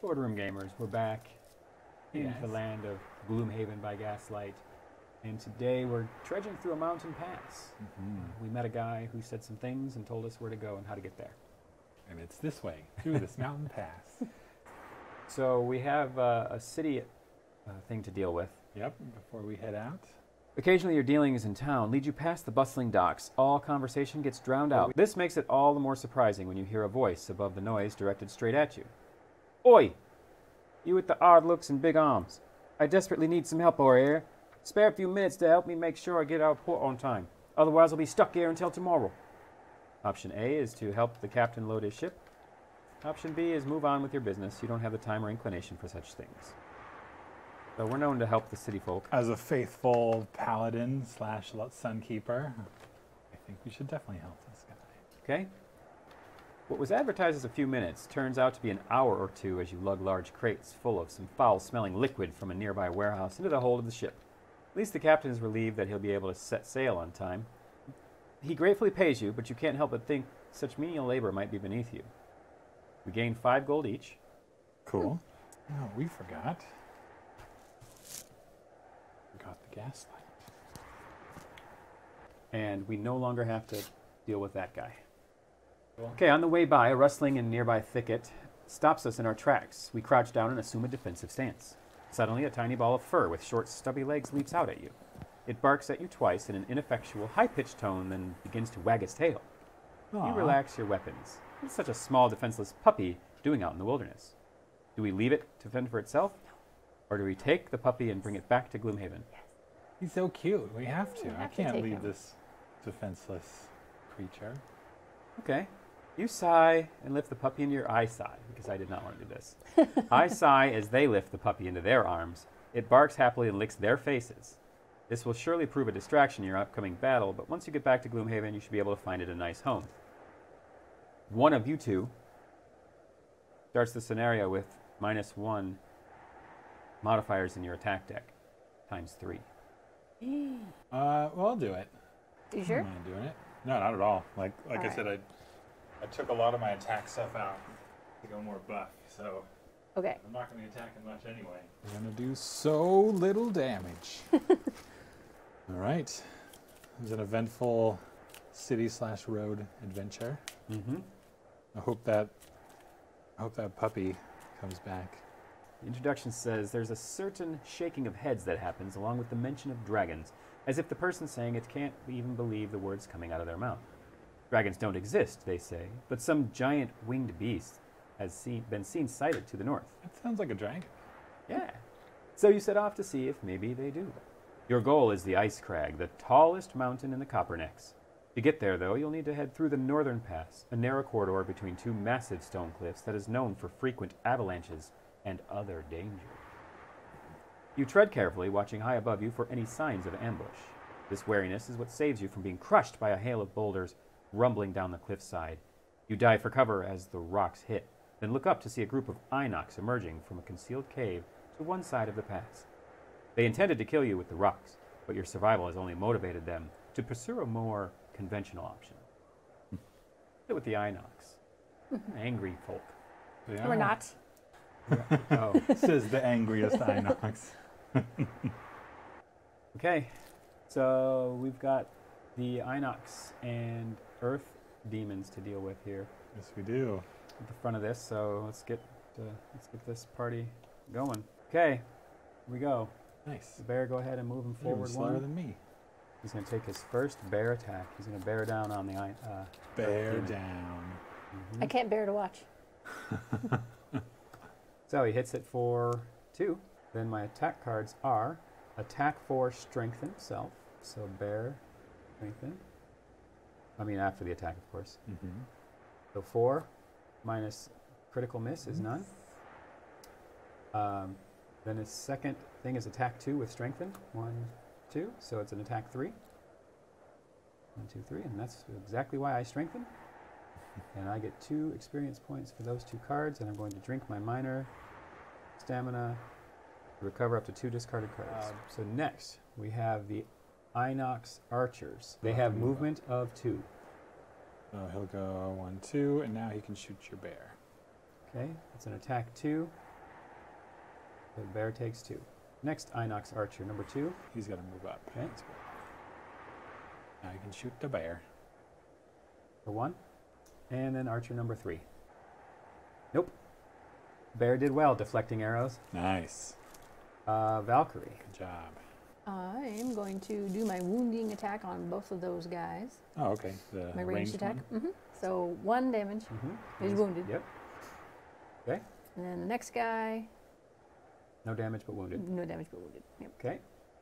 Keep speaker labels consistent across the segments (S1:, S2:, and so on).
S1: Boardroom gamers, we're back in the land of Gloomhaven by Gaslight. And today we're trudging through a mountain pass.
S2: Mm-hmm.
S1: We met a guy who said some things and told us where to go and how to get there.
S2: And it's this way, through this mountain pass.
S1: So we have uh, a city uh, thing to deal with.
S2: Yep, before we head out.
S1: Occasionally, your dealings in town lead you past the bustling docks. All conversation gets drowned out. This makes it all the more surprising when you hear a voice above the noise directed straight at you. Oi! You with the odd looks and big arms. I desperately need some help over here. Spare a few minutes to help me make sure I get out of port on time. Otherwise, I'll be stuck here until tomorrow. Option A is to help the captain load his ship. Option B is move on with your business. You don't have the time or inclination for such things. So we're known to help the city folk.
S2: As a faithful paladin slash sunkeeper, I think we should definitely help this guy.
S1: Okay? What was advertised as a few minutes turns out to be an hour or two as you lug large crates full of some foul smelling liquid from a nearby warehouse into the hold of the ship. At least the captain is relieved that he'll be able to set sail on time. He gratefully pays you, but you can't help but think such menial labor might be beneath you. We gain five gold each.
S2: Cool. Hmm. Oh, we forgot. Forgot the gaslight.
S1: and we no longer have to deal with that guy. Okay, on the way by, a rustling in nearby thicket stops us in our tracks. We crouch down and assume a defensive stance. Suddenly, a tiny ball of fur with short, stubby legs leaps out at you. It barks at you twice in an ineffectual, high pitched tone, then begins to wag its tail. You relax your weapons. What's such a small, defenseless puppy doing out in the wilderness? Do we leave it to fend for itself? Or do we take the puppy and bring it back to Gloomhaven? Yes.
S2: He's so cute. We have to.
S3: We
S2: I
S3: have to
S2: can't
S3: take
S2: leave
S3: him.
S2: this defenseless creature.
S1: Okay. You sigh and lift the puppy into your I sigh, because I did not want to do this. I sigh as they lift the puppy into their arms. It barks happily and licks their faces. This will surely prove a distraction in your upcoming battle, but once you get back to Gloomhaven, you should be able to find it a nice home. One of you two starts the scenario with minus one modifiers in your attack deck, times three.
S2: Uh, well, I'll do it.
S3: You
S2: I
S3: sure?
S2: don't doing it. No, not at all. Like like I
S3: Alright.
S2: said, I I took a lot of my attack stuff out to go more buff, so
S3: Okay.
S2: I'm not going to be attacking much anyway. We're going to do so little damage. all right. It was an eventful city slash road adventure.
S1: Mm-hmm.
S2: I hope that I hope that puppy comes back.
S1: The introduction says there's a certain shaking of heads that happens along with the mention of dragons, as if the person saying it can't even believe the words coming out of their mouth. Dragons don't exist, they say, but some giant winged beast has seen, been seen sighted to the north.
S2: That sounds like a dragon.
S1: Yeah. So you set off to see if maybe they do. Your goal is the Ice Crag, the tallest mountain in the Coppernecks. To get there, though, you'll need to head through the Northern Pass, a narrow corridor between two massive stone cliffs that is known for frequent avalanches and other danger. You tread carefully, watching high above you for any signs of ambush. This wariness is what saves you from being crushed by a hail of boulders rumbling down the cliffside. You dive for cover as the rocks hit, then look up to see a group of Inox emerging from a concealed cave to one side of the pass. They intended to kill you with the rocks, but your survival has only motivated them to pursue a more conventional option. Hit with the Inox. Angry folk.
S2: Yeah.
S3: We're not.
S1: Oh,
S2: Says the angriest Inox.
S1: okay. So we've got the Inox and Earth demons to deal with here
S2: Yes, we do.
S1: at the front of this. So let's get uh, let's get this party going. Okay, here we go.
S2: Nice.
S1: The bear, go ahead and move him
S2: You're
S1: forward
S2: slower
S1: one.
S2: than me.
S1: He's going to take his first bear attack. He's going to bear down on the uh,
S2: Bear
S1: demon.
S2: down.
S1: mhm.
S3: I can't bear to watch.
S1: So he hits it for two. Then my attack cards are attack for strengthen self. So bear, strengthen. I mean after the attack, of course.
S2: Mm-hmm.
S1: So four minus critical miss is none. Um, then his second thing is attack two with strengthen. One, two. So it's an attack three. One, two, three, and that's exactly why I strengthen. And I get two experience points for those two cards, and I'm going to drink my minor stamina to recover up to two discarded cards.
S2: Um,
S1: so next we have the Inox Archers. They
S2: Oh,
S1: have movement of two.
S2: So he'll go one, two, and now he can shoot your bear.
S1: Okay, it's an attack two. The bear takes two. Next, Inox Archer, number two.
S2: He's got to move up.
S1: Okay.
S2: That's. Now you can shoot the bear.
S1: for one. And then Archer number three. Nope. Bear did well deflecting arrows.
S2: Nice.
S1: Uh, Valkyrie.
S2: Good job.
S3: I'm going to do my wounding attack on both of those guys.
S2: Oh, okay. The
S3: My ranged attack.
S2: one.
S3: hmm So one damage,
S1: Mm-hmm.
S3: He's wounded.
S1: Yep. Okay.
S3: and then the next guy,
S1: No damage but wounded.
S3: no damage but wounded. Yep.
S1: Okay.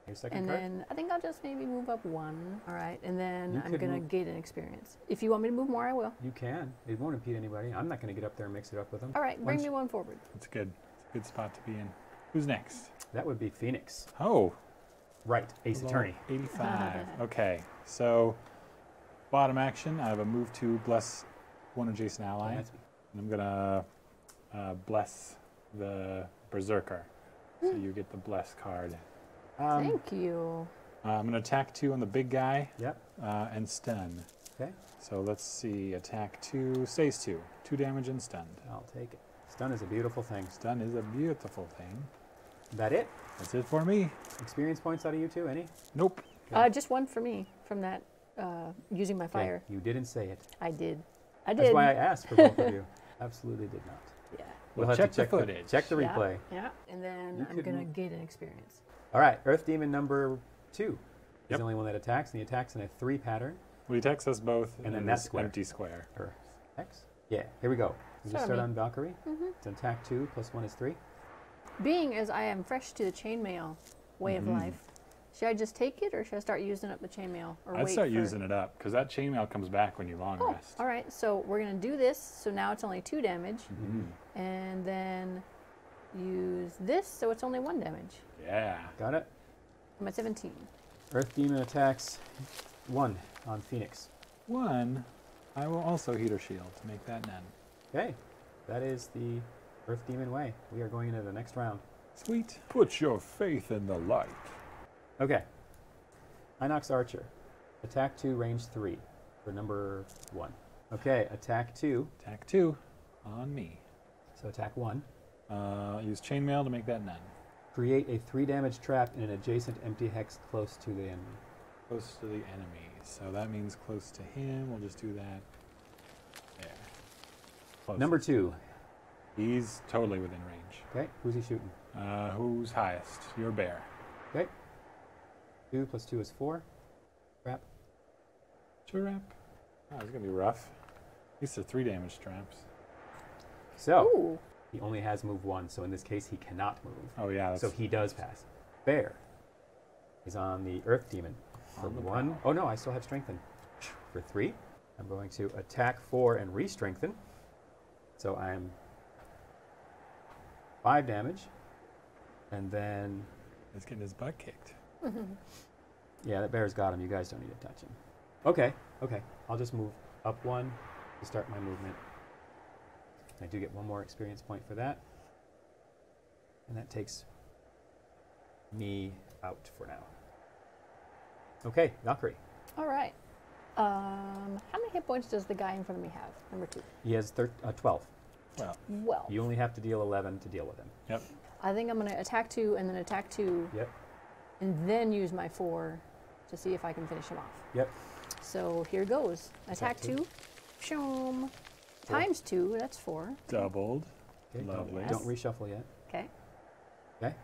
S1: Your second
S3: And
S1: card.
S3: then I think I'll just maybe move up one. All right, and then
S1: You
S3: I'm gonna
S1: move-
S3: gain an experience. If you want me to move more, I will.
S1: You can. It won't impede anybody. I'm not going to get up there and mix it up with them.
S3: All right, bring
S1: Once-
S3: me one forward.
S2: It's good. It's a good spot to be in. Who's next?
S1: That would be Phoenix.
S2: Oh,
S1: Right. Ace
S2: level
S1: Attorney.
S2: 85. okay. So, bottom action, I have a move to bless one adjacent ally.
S1: That's-
S2: And I'm gonna uh, bless the berserker. So you get the bless card.
S1: Um,
S3: Thank you.
S2: Uh, I'm gonna attack two on the big guy
S1: Yep.
S2: uh, and stun.
S1: Okay.
S2: So let's see. Attack two, stays two. Two damage and stunned.
S1: I'll take it. Stun is a beautiful thing.
S2: Stun is a beautiful thing.
S1: That it?
S2: That's it for me.
S1: Experience points out of you two? Any?
S2: Nope.
S1: Okay.
S3: Uh, just one for me from that uh, using my
S1: Okay,
S3: fire.
S1: You didn't say it.
S3: I did. I did.
S1: That's why I asked for both of you. Absolutely did not.
S3: yeah.
S2: Well,
S1: have
S2: check
S1: to
S2: the
S1: check
S2: footage.
S1: check the
S3: Yeah.
S1: replay.
S3: Yeah. And then
S1: You
S3: I'm
S1: could
S3: gonna
S1: move-
S3: gain an experience.
S1: All right. Earth Demon number two is
S2: Yep.
S1: the only one that attacks, and he attacks in a three pattern.
S2: Well, he attacks us both
S1: And then
S2: in
S1: that
S2: this
S1: square.
S2: empty square.
S1: Or X? Yeah. Here we go. We just
S3: Start on
S1: start
S3: me.
S1: on Valkyrie.
S3: hmm
S1: It's an attack two plus one is three.
S3: Being as I am fresh to the chainmail way
S2: Mhm.
S3: of life, should I just take it or should I start using up the chainmail? Or
S2: I'd
S3: wait
S2: start
S3: for-
S2: using it up because that chainmail comes back when you long
S3: Oh,
S2: rest.
S3: all right. So we're gonna do this. So now it's only two damage,
S2: Mhm.
S3: and then use this, so it's only one damage.
S2: Yeah.
S1: Got it.
S3: I'm at 17.
S1: Earth Demon attacks one on Phoenix.
S2: One, I will also heater shield to make that none.
S1: Okay. That is the Earth Demon way. We are going into the next round.
S2: Sweet. Put your faith in the light.
S1: Okay. Inox Archer. Attack two, range three for number one. Okay, attack two.
S2: Attack two on me.
S1: So attack one.
S2: Uh, use chainmail to make that none.
S1: Create a three damage trap in an adjacent empty hex close to the enemy.
S2: Close to the enemy. So that means close to him. We'll just do that. There. Close.
S1: Number two.
S2: He's totally within range.
S1: Okay, who's he shooting?
S2: Uh, who's highest? Your bear.
S1: Okay. Two plus two is four. Trap.
S2: Trap. Oh, it's gonna be rough. These are three damage traps.
S1: So
S3: Ooh.
S1: he only has move one, so in this case he cannot move.
S2: Oh yeah.
S1: So he does pass. Bear is on the Earth Demon for
S2: On the
S1: one.
S2: prowl.
S1: Oh no, I still have strengthen for three. I'm going to attack four and re-strengthen. So I'm five damage, and then
S2: he's getting his butt kicked.
S1: yeah, that bear's got him. You guys don't need to touch him. Okay, okay. I'll just move up one to start my movement. I do get one more experience point for that, and that takes me out for now. Okay, Valkyrie.
S3: All right. Um, how many hit points does the guy in front of me have? Number two.
S1: He has thir- uh, 12.
S2: Well,
S3: Well,
S1: You only have to deal 11 to deal with him.
S2: yep.
S3: I think I'm going to attack two and then attack two
S1: Yep.
S3: and then use my four to see if I can finish him off.
S1: Yep.
S3: So here goes.
S1: Attack
S3: Attack
S1: two.
S3: two. Shoom. Times two, that's four.
S2: Doubled.
S1: Okay, don't-
S2: Lovely.
S1: Don't, reshuffle yet.
S3: Okay.
S1: Okay.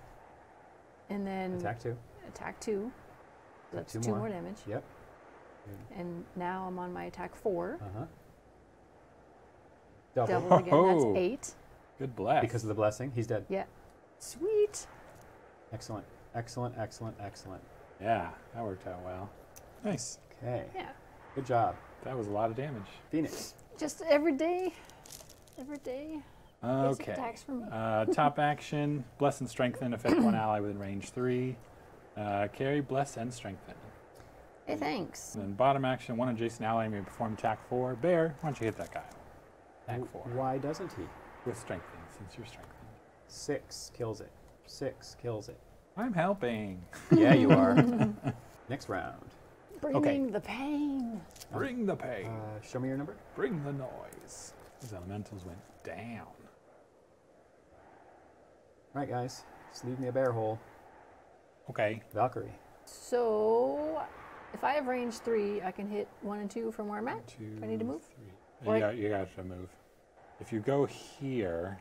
S3: And then
S1: Attack two.
S3: attack two. So that's
S1: two
S3: two,
S1: more.
S3: more. damage.
S1: Yep.
S3: And now I'm on my attack four.
S1: Uh huh. Double.
S3: Double again,
S2: Oh.
S3: that's eight.
S2: Good blast.
S1: Because of the blessing, he's dead.
S3: Yeah. Sweet.
S1: Excellent. Excellent. Excellent. Excellent.
S2: yeah, that worked out well. Nice.
S1: Okay.
S3: Yeah.
S1: Good job,
S2: That was a lot of damage.
S1: Phoenix.
S3: Just every day. Every day. Basic
S2: Okay.
S3: attacks from me.
S2: Uh, top action: bless and strengthen. Affect one ally within range three. Uh, carry, bless, and strengthen.
S3: Hey, thanks.
S2: And then bottom action: one adjacent ally may perform attack four. Bear, why don't you hit that guy? Attack four
S1: Why doesn't he?
S2: with strengthen, since you're strengthened.
S1: Six kills it. Six kills it.
S2: I'm helping.
S1: Yeah, you are. Next round.
S3: Bringing the pain.
S2: Bring the pain.
S1: Uh, show me your number.
S2: Bring the noise. Those elementals went down.
S1: All right, guys. Just leave me a bear hole.
S2: Okay.
S1: Valkyrie.
S3: So, if I have range three, I can hit one and two from where I'm at.
S2: Two,
S3: I need to move?
S2: three. You got, you got to move. If you go here,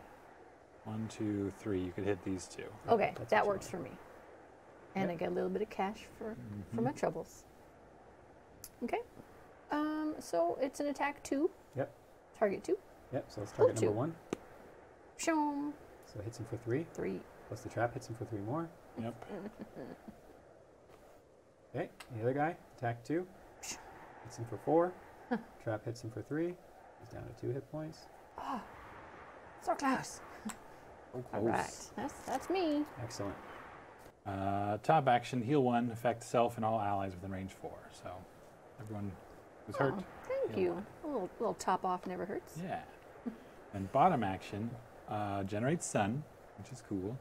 S2: one, two, three, you could hit these two.
S3: Okay,
S1: that's
S3: that works for me. And I get a little bit of cash for, for
S2: Mhm.
S3: my troubles. Okay. Um, so it's an attack two.
S1: Yep.
S3: Target two.
S1: Yep, so let's target
S3: two.
S1: number one.
S3: Shoom.
S1: So it hits him for three,
S3: Three.
S1: plus the trap hits him for three more.
S2: Yep.
S1: Okay, the other guy, attack two. Hits him for four. trap hits him for three. He's down to two hit points.
S3: Ah, so close.
S2: So
S3: All right. That's that's me.
S1: Excellent.
S2: Uh, top action, heal one, affect self and all allies within range four. So everyone who's hurt.
S3: Oh, thank
S2: Heal
S3: you.
S2: one.
S3: A little, little top off never hurts.
S2: Yeah. and bottom action, uh, generates sun, which is cool.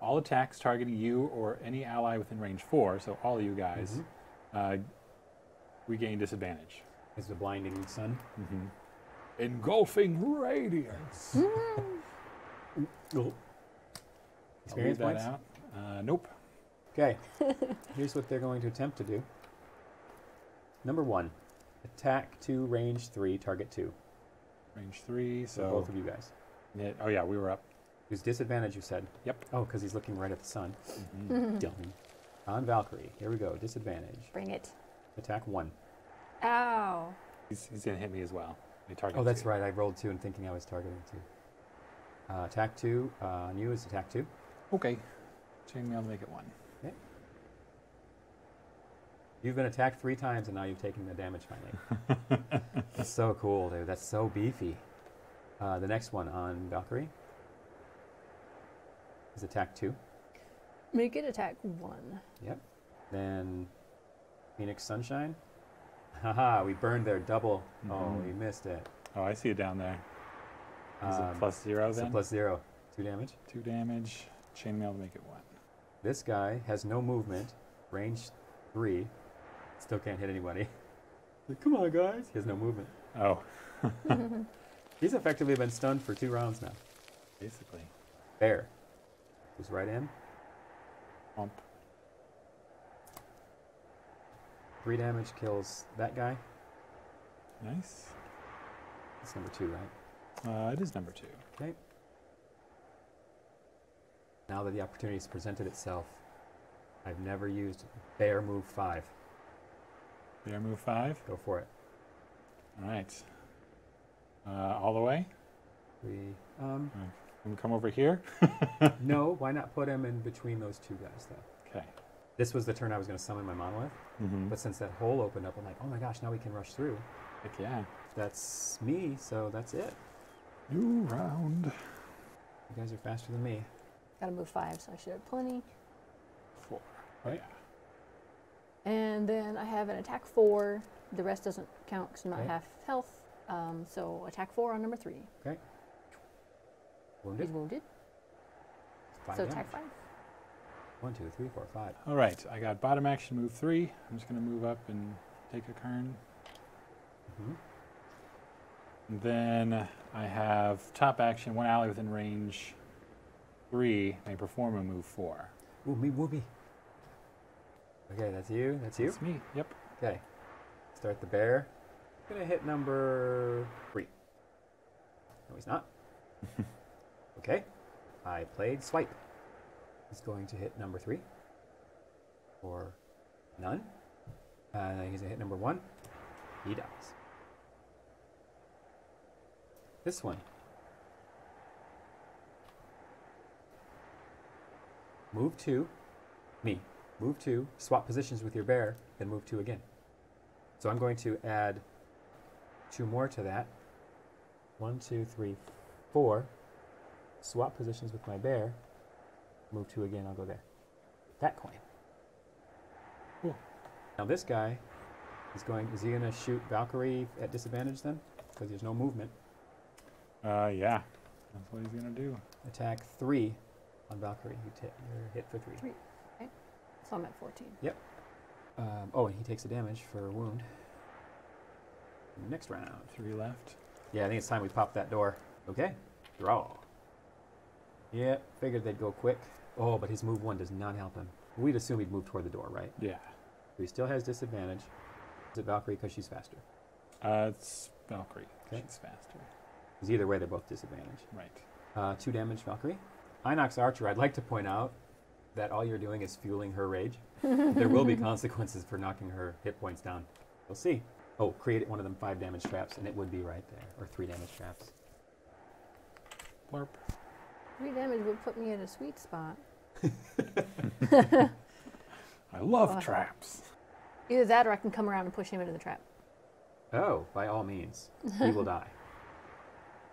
S2: All attacks targeting you or any ally within range four, so all of you guys,
S1: Mhm.
S2: uh, we gain disadvantage.
S1: Is the blinding sun.
S2: Mm-hmm. Engulfing radiance.
S1: Cool.
S2: I'll
S1: Experience
S2: that
S1: points.
S2: out. Uh, nope.
S1: Okay. Here's what they're going to attempt to do. Number one, attack two, range three, target two.
S2: Range three,
S1: So
S2: so.
S1: both of you guys.
S2: Yeah, oh, yeah, we were up.
S1: Who's disadvantage? You said.
S2: Yep.
S1: Oh, because he's looking right at the sun.
S2: Mhm.
S1: Dummy. On Valkyrie. Here we go. Disadvantage.
S3: Bring it.
S1: Attack one.
S3: Ow.
S2: He's, he's going to hit me as well. He targets
S1: Oh, that's
S2: you.
S1: right. I rolled two and thinking I was targeting two. Uh, attack two uh, on you is attack two.
S2: Okay. Chainmail to make it one. Okay.
S1: You've been attacked three times and now you've taken the damage finally. That's so cool, dude. That's so beefy. Uh, the next one on Valkyrie is attack two.
S3: Make it attack one.
S1: Yep. Then Phoenix Sunshine. Haha, we burned their double. Oh,
S2: Mhm.
S1: we missed it.
S2: Oh, I see it down there. Is
S1: Um,
S2: it plus zero
S1: so
S2: then?
S1: plus zero. Two damage.
S2: Two damage. Chainmail to make it one.
S1: This guy has no movement, range three, still can't hit anybody. Like, Come on, guys. He has no movement.
S2: Oh,
S1: He's effectively been stunned for two rounds now.
S2: basically.
S1: Bear. Who's right in.
S2: Bump.
S1: Three damage kills that guy.
S2: Nice.
S1: It's number two, right?
S2: Uh, it is number two.
S1: Okay. Now that the opportunity has presented itself, I've never used bear move five.
S2: Bear move five.
S1: Go for it.
S2: All right. Uh, all the way.
S1: We um
S2: And come over here.
S1: no, why not put him in between those two guys though?
S2: Okay.
S1: This was the turn I was going to summon my monolith,
S2: Mm-hmm.
S1: but since that hole opened up, I'm like, oh my gosh, now we can rush through.
S2: Heck yeah.
S1: That's me, so that's it.
S2: New round.
S1: You guys are faster than me.
S3: Gotta move five, so I should have plenty.
S2: Four. Oh yeah.
S3: And then I have an attack four. The rest doesn't count because I'm not
S1: Okay.
S3: half health. Um, so attack four on number three.
S1: Wounded.
S3: He's wounded.
S1: Five
S3: so
S1: damage.
S3: attack five.
S1: One, two, three, four, five.
S2: All right. I got bottom action move three. I'm just gonna move up and take a turn.
S1: Mhm.
S2: And then I have top action. One ally within range three may perform a move four.
S1: Ooh, whoopee. Okay, that's you. That's you.
S2: That's me. Yep.
S1: Okay. Start the bear. I'm Gonna hit number three. No, he's not. okay. I played swipe. He's going to hit number three. Or none. Uh, he's gonna hit number one. He dies. This one. Move two. Me. Move two. Swap positions with your bear. Then move two again. So I'm going to add two more to that. One, two, three, four. Swap positions with my bear. Move two again, I'll go there. That coin.
S2: Cool.
S1: Now this guy is going, is he going to shoot Valkyrie at disadvantage then? Because there's no movement.
S2: Uh, yeah. That's what he's gonna do.
S1: Attack three on Valkyrie. You ta- you're hit for three.
S3: Three. So I'm at 14.
S1: Um, oh, and he takes a damage for a wound. Next round.
S2: Three left.
S1: Yeah, I think it's time we pop that door. Okay, draw. Yeah, figured they'd go quick. Oh, but his move one does not help him. We'd assume he'd move toward the door, right?
S2: Yeah.
S1: So he still has disadvantage. Is it Valkyrie because she's faster?
S2: Uh, it's Valkyrie.
S1: Okay.
S2: She's faster.
S1: Because either way, they're both disadvantaged.
S2: Right.
S1: Uh, two damage, Valkyrie. Inox Archer, I'd like to point out that all you're doing is fueling her rage. there will be consequences for knocking her hit points down. We'll see. Oh, create one of them five damage traps, and it would be right there, or three damage traps.
S2: Blurp.
S3: Three damage would put me at a sweet spot.
S2: I love traps.
S3: Either that or I can come around and push him into the trap.
S1: Oh, by all means, he will die.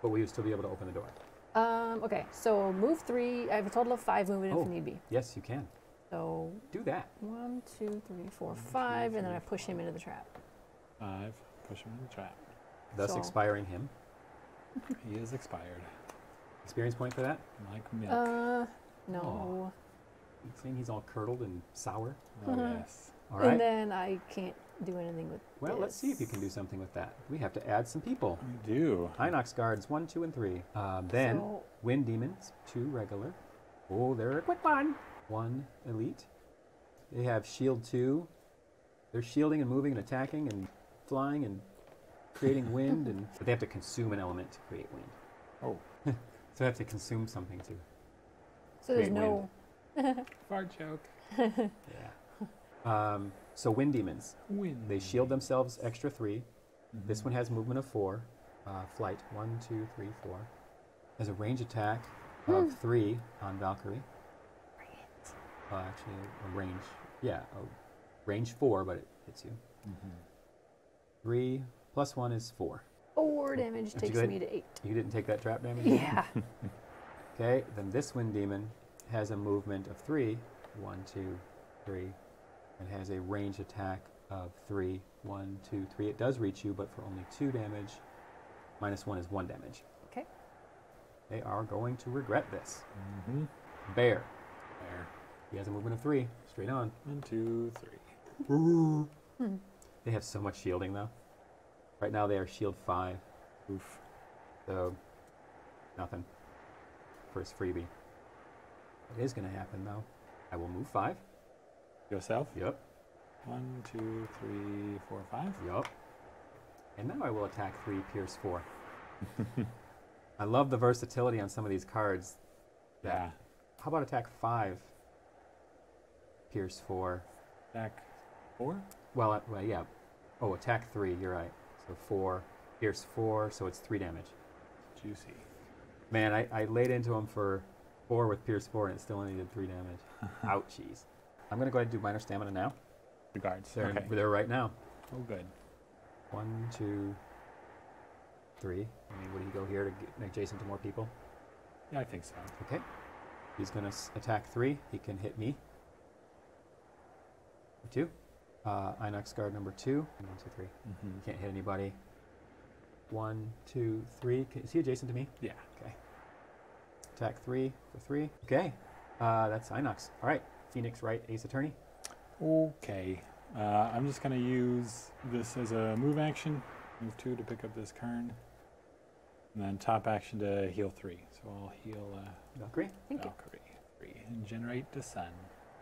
S1: But we will still be able to open the door.
S3: Um, okay, so move three. I have a total of five movement
S1: Oh.
S3: if need be.
S1: Yes, you can.
S3: So
S1: Do that.
S3: one, two, three, four,
S2: One, two,
S3: five, and then I
S2: three,
S3: push him into the trap.
S2: Five. Push him in the trap.
S1: Thus
S3: So-
S1: expiring him.
S2: He is expired.
S1: Experience point for that?
S2: Like milk.
S3: Uh, no.
S1: You Seeing he's all curdled and sour.
S2: oh,
S3: mhm.
S2: yes.
S1: All
S3: And then I can't do anything with.
S1: Well, let's see if you can do something with that. We have to add some people.
S2: We do.
S1: Inox guards one, two, and three. Um, then
S3: So,
S1: wind demons, two regular. Oh, they're a quick one. One elite. They have shield two. They're shielding and moving and attacking and flying and creating wind, and but they have to consume an element to create wind.
S2: Oh.
S1: So they have to consume something too.
S3: so there's
S1: create
S3: no.
S2: Fart joke.
S1: Yeah. Um, so wind demons.
S2: Win.
S1: They shield themselves extra three. This
S2: Mhm.
S1: one has movement of four. Uh, flight one, two, three, four. Has a range attack of three on Valkyrie. Uh, actually, a range. Yeah, a range four, but it hits you.
S2: Mhm.
S1: Three plus one is four.
S3: Four damage
S1: Did
S3: takes me to eight.
S1: You didn't take that trap damage?
S3: Yeah.
S1: Okay, then this wind demon has a movement of three. One, two, three. And has a range attack of three. One, two, three. It does reach you, but for only two damage. Minus one is one damage.
S3: Okay.
S1: They are going to regret this.
S2: Mhm.
S1: Bear.
S2: There.
S1: He has a movement of three. Straight on.
S2: One, two, three.
S3: Hmm.
S1: They have so much shielding, though. Right now they are shield five.
S2: Oof.
S1: So, nothing First freebie. It is going to happen, though. I will move five.
S2: Yourself?
S1: Yep.
S2: One, two, three, four, five.
S1: Yup. And now I will attack three, pierce four. I love the versatility on some of these cards.
S2: Yeah.
S1: How about attack five, pierce four?
S2: Attack four.
S1: Well, uh, well, yeah. Oh, attack three. You're right. So four, pierce four. So it's three damage.
S2: Juicy.
S1: Man, I, I laid into him for four with pierce four, and it still only did three damage. Ouchies. I'm gonna go ahead and do minor stamina now.
S2: Regards.
S1: They're
S2: okay.
S1: they're right now.
S2: Oh, good.
S1: One, two, three. I mean, would he go here to get, make Jason to more people?
S2: Yeah, I think so.
S1: Okay. He's going to attack three. He can hit me. Two. Uh, Inox guard number two. One, two, three.
S2: Mm-hmm.
S1: Can't hit anybody. One, two, three. Can, is he adjacent to me?
S2: Yeah. Okay.
S1: Attack three for three. Okay. Uh, that's Inox. All right. Phoenix Wright, Ace Attorney.
S2: Okay. Uh, I'm just going to use this as a move action. Move two to pick up this Kern. And then top action to heal three. So I'll heal uh,
S1: Valkyrie.
S3: Thank you.
S2: Three and generate the sun.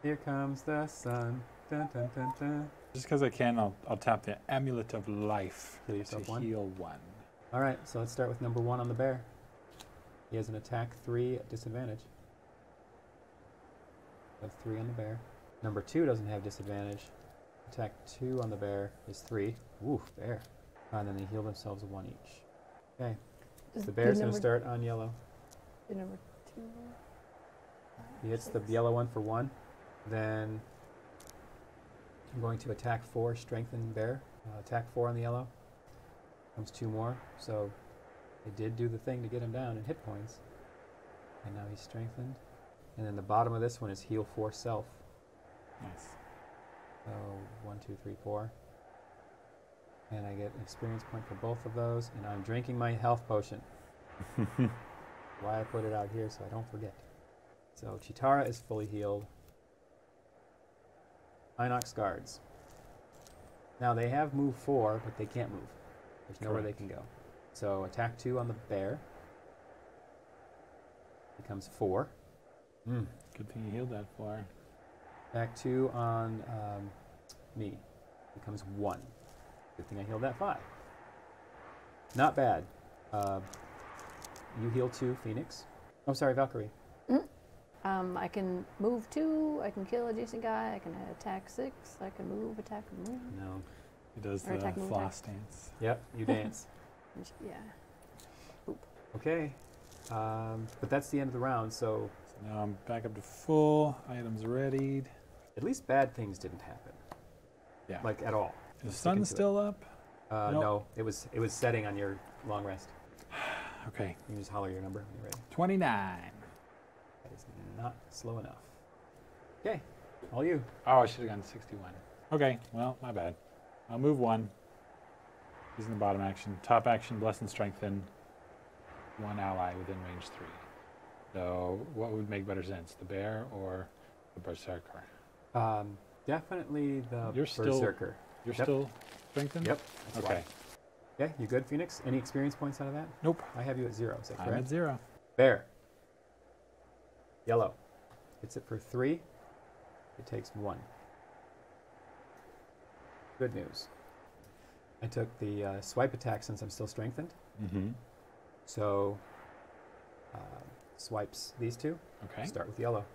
S1: Here comes the sun. Dun, dun, dun, dun.
S2: Just because I can, I'll, I'll tap the Amulet of Life
S1: Heal
S2: to
S1: one.
S2: heal one.
S1: All right. So let's start with number one on the bear. He has an attack three at disadvantage. That's three on the bear. Number two doesn't have disadvantage. Attack two on the bear is three. Ooh, bear. Ah, and then they heal themselves one each. Okay.
S3: Does
S1: The bear's going to start on yellow.
S3: the number two.
S1: He hits the yellow one for one. Then I'm going to attack four, strengthen bear. Uh, attack four on the yellow. Comes two more. So it did do the thing to get him down in hit points. And now he's strengthened. And then the bottom of this one is heal four self.
S2: Nice.
S1: So one, two, three, four. And I get an experience point for both of those. And I'm drinking my health potion. Why I put it out here so I don't forget. So Chitara is fully healed. Inox guards. Now they have move four, but they can't move. There's nowhere they can go. So attack two on the bear. Becomes four. Mm.
S2: Good thing you healed that far.
S1: Back two on um, me. Becomes one. Good thing I healed that five. Not bad. Uh, you heal two, Phoenix. Oh, sorry, Valkyrie.
S3: Um, I can move two. I can kill adjacent guy. I can attack six. I can move, attack, and move.
S1: No.
S2: He does
S3: Or
S2: the
S3: attack move
S2: floss dance.
S1: Yep, you dance.
S3: Which- Yeah.
S1: okay. Um, but that's the end of the round, so
S2: So now I'm back up to full. Items readied.
S1: at least bad things didn't happen.
S2: Yeah.
S1: Like at all.
S2: Is the
S1: I'm
S2: sun
S1: to it.
S2: still up?
S1: Uh,
S2: Nope.
S1: No, it was it was setting on your long rest.
S2: Okay.
S1: You can just holler your number when you're ready.
S2: 29.
S1: Not slow enough. Okay, all you.
S2: Oh, I should have gone 61. Okay, well, my bad. I'll move one. Using the bottom action. Top action, bless and strengthen one ally within range three. So, what would make better sense, the bear or the berserker?
S1: Um, definitely the
S2: You're still-
S1: berserker.
S2: You're
S1: Yep.
S2: still strengthened?
S1: Yep. That's
S2: Okay.
S1: Why. Okay, you good, Phoenix? Any experience points out of that?
S2: Nope.
S1: I have you at zero. Is that
S2: I'm at zero.
S1: Bear. Yellow. Hits it for three. It takes one. Good news. I took the uh, swipe attack since I'm still strengthened.
S2: Mm-hmm.
S1: So um, swipes these two.
S2: Okay.
S1: Start with yellow.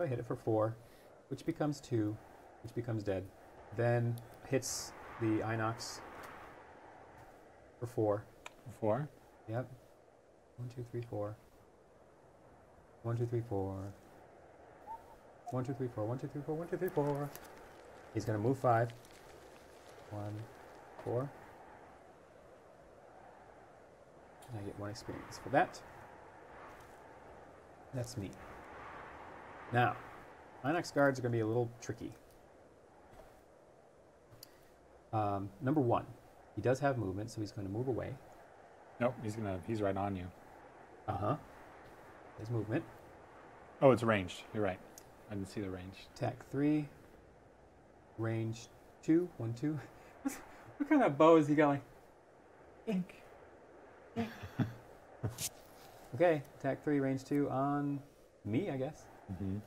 S1: I hit it for four, which becomes two, which becomes dead. Then hits the Inox for four.
S2: Four.
S1: Yep. One, two, three, four. One, two, three, four. One, two, three, four. One, two, three, four. One, two, three, four. He's gonna move five. One, four. And I get one experience for that. That's me. Now, Inox guards are gonna be a little tricky. Um, number one, he does have movement, so he's gonna move away.
S2: Nope, he's gonna. He's right on you.
S1: Uh huh. His movement.
S2: Oh, it's ranged. You're right. I didn't see the range.
S1: Attack three. Range two. One, two. what kind of bow is he got? going? Ink. okay. Attack three. Range two on me, I guess.
S2: Mm-hmm.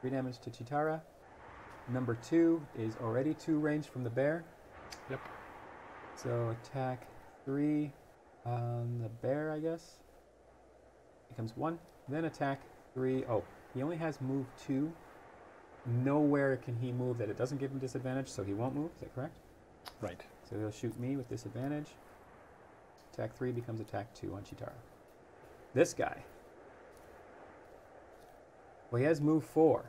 S1: Three damage to Chitara. Number two is already two range from the bear.
S2: Yep.
S1: So attack three on the bear, I guess. Becomes one. Then attack three. Oh, he only has move two. Nowhere can he move that it doesn't give him disadvantage, so he won't move. Is that correct?
S2: Right.
S1: So he'll shoot me with disadvantage. Attack three becomes attack two on Chitara. This guy. Well, he has move four.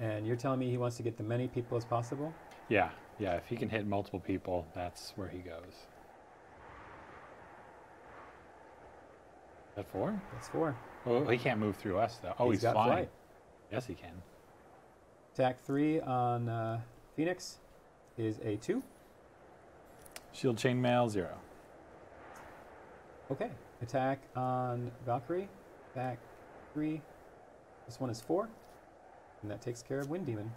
S1: And you're telling me he wants to get the many people as possible?
S2: Yeah. Yeah. If he can hit multiple people, that's where he goes. That four?
S1: That's four.
S2: Well, he can't move through us though. Oh,
S1: He's
S2: he's,
S1: got
S2: flying.
S1: flight.
S2: Yes, he can.
S1: Attack three on uh, Phoenix is a two.
S2: Shield chainmail zero.
S1: Okay. Attack on Valkyrie. Back three. This one is four. And that takes care of Wind Demon.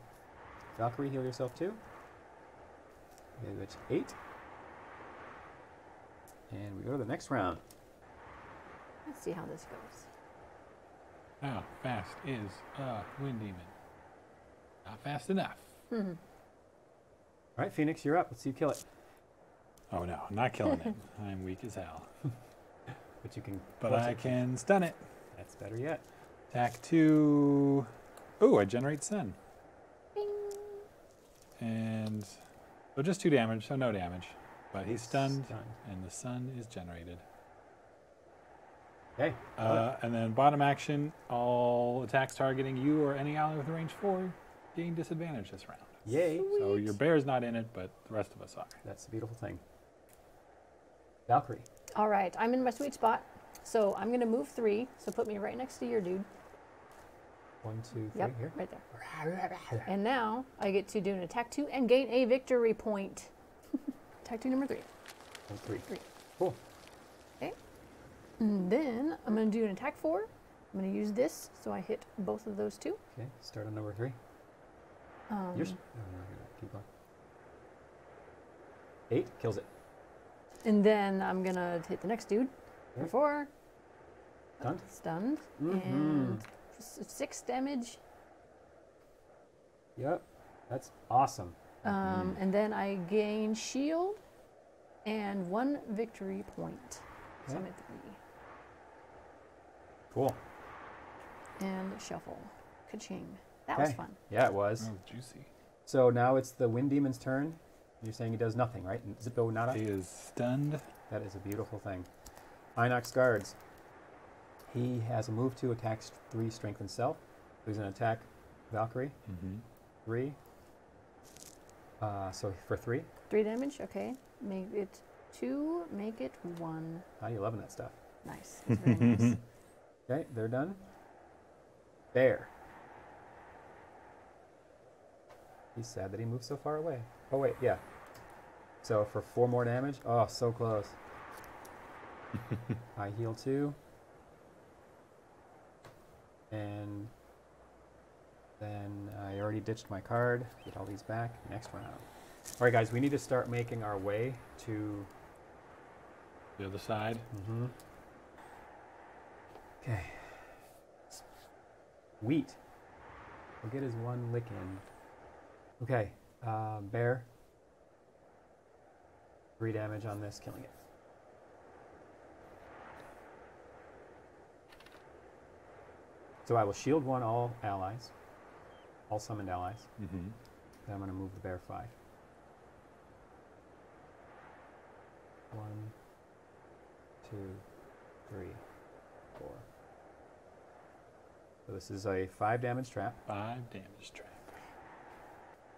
S1: Valkyrie, heal yourself too. Okay, that's eight. And we go to the next round.
S3: Let's see how this goes.
S2: How fast is a wind demon? Not fast enough.
S3: Mhm.
S1: All right, Phoenix, you're up. Let's see you kill it.
S2: Oh no, I'm not killing it. I'm weak as hell.
S1: But you can.
S2: But I
S1: it.
S2: can stun it.
S1: That's better yet.
S2: Attack two. Oh, I generate sun.
S3: Bing.
S2: And so just two damage, so no damage. But he's stunned,
S1: Stunned.
S2: and the sun is generated.
S1: Okay.
S2: Uh, and then bottom action, all attacks targeting you or any ally with a range four gain disadvantage this round.
S1: Yay.
S2: So your bear's not in it, but the rest of us are.
S1: That's the beautiful thing. Valkyrie.
S3: All right, I'm in my sweet spot. So I'm going to move three. So put me right next to your dude.
S1: One, two, three.
S3: Yep,
S1: Here.
S3: right there. And now I get to do an attack two and gain a victory point. attack two number three.
S1: One, three.
S3: Three.
S1: Cool.
S3: And then I'm going to do an attack four. I'm going to use this so I hit both of those two.
S1: Okay. Start on number three.
S3: Um,
S1: You're. Oh, no, keep going. Eight kills it.
S3: and then I'm going to hit the next dude. For four.
S1: Stunned?
S3: Stunned.
S1: Mhm.
S3: And six damage.
S1: Yep. That's awesome.
S3: Um, and then I gain shield and one victory point. So I'm at three.
S1: Cool.
S3: And shuffle. Ka-ching. That was
S1: Okay.
S3: fun.
S1: Yeah, it was.
S2: That was juicy.
S1: So now it's the Wind Demon's turn. You're saying he does nothing, right? Zippo nada?
S2: He is stunned.
S1: That is a beautiful thing. Inox guards. He has a move to attack st- three strength and self. So he's going to attack Valkyrie.
S2: Mm-hmm.
S1: Three. Uh, so for three.
S3: Three damage. Okay. Make it two. Make it one.
S1: How you loving that stuff?
S3: Nice. That's very nice.
S1: Okay, they're done. There. He's sad that he moved so far away. Oh wait, yeah. So for four more damage. Oh, so close. I heal two. And then I already ditched my card. Get all these back. Next round. All right, guys, we need to start making our way to.
S2: The other side.
S1: Mm-hmm. Okay. Wheat. We'll get his one lick in. Okay, uh, bear. Three damage on this, killing it. So I will shield one all allies, all summoned allies.
S2: Mm-hmm.
S1: Then I'm going to move the bear five. One, two, three, four. So this is a five damage trap.
S2: Five damage trap.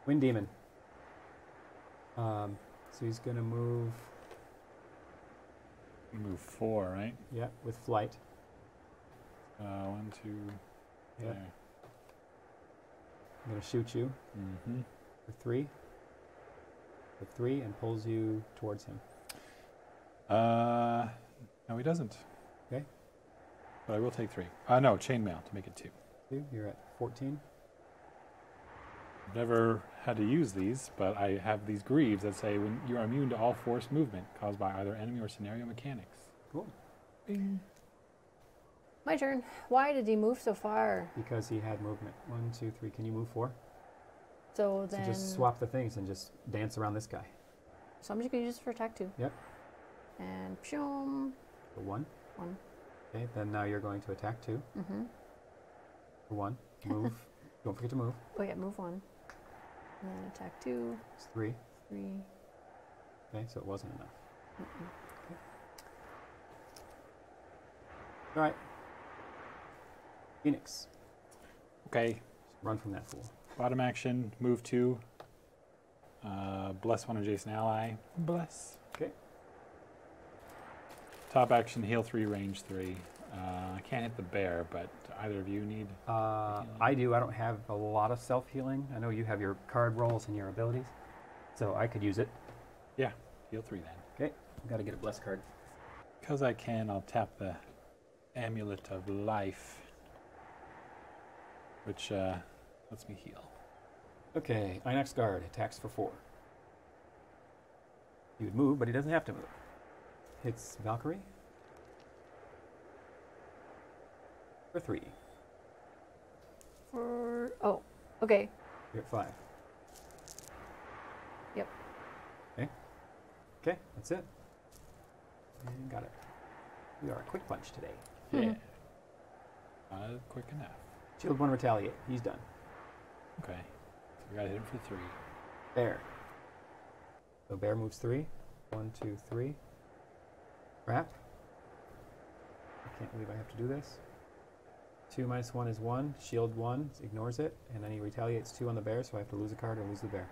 S1: Wind Demon. Um, so he's going to move,
S2: Move four, right?
S1: yeah, with flight.
S2: Uh, one, two.
S1: Yeah.
S2: There.
S1: I'm going to shoot you
S2: Mm-hmm.
S1: for three. For three and pulls you towards him.
S2: Uh, no, he doesn't.
S1: Okay.
S2: But I will take three. Uh, no, chainmail to make it two.
S1: Two, you're at 14.
S2: Never had to use these, but I have these greaves that say when you are immune to all force movement caused by either enemy or scenario mechanics.
S1: Cool.
S2: Bing.
S3: My turn. Why did he move so far?
S1: Because he had movement. One, two, three. Can you move four?
S3: So
S1: So
S3: then.
S1: just swap the things and just dance around this guy.
S3: So I'm just gonna use it for attack two.
S1: Yep.
S3: And pshum.
S1: For one.
S3: One.
S1: Okay, then now you're going to attack two.
S3: Mm-hmm.
S1: One. Move. Don't forget to move.
S3: Oh yeah, move one. And then attack two,
S1: It's three.
S3: three.
S1: Okay, so it wasn't enough.
S3: Mm-mm.
S1: All right. Phoenix.
S2: Okay.
S1: Run from that fool.
S2: Bottom action, move two. Uh, bless one adjacent ally. Bless. Top action, heal three, range three. Uh, I can't hit the bear, but either of you need.
S1: Uh, I do. I don't have a lot of self healing. I know you have your card rolls and your abilities, so I could use it.
S2: Yeah, heal three then.
S1: Okay. Got to get a bless card.
S2: Because I can, I'll tap the Amulet of Life, which uh, lets me heal.
S1: Okay. Inox guard attacks for four. He would move, but he doesn't have to move. Hits Valkyrie for three.
S3: For oh, okay.
S1: You're at five.
S3: Yep.
S1: Okay. Okay, that's it. And got it. We are a quick punch today.
S3: Mhm.
S2: Yeah. Uh, quick enough.
S1: Shield one retaliate. He's done.
S2: Okay. So we gotta hit him for three.
S1: Bear. So bear moves three. One, two, three. Wrap. I can't believe I have to do this. Two minus one is one. Shield one ignores it, and then he retaliates two on the bear, so I have to lose a card or lose the bear.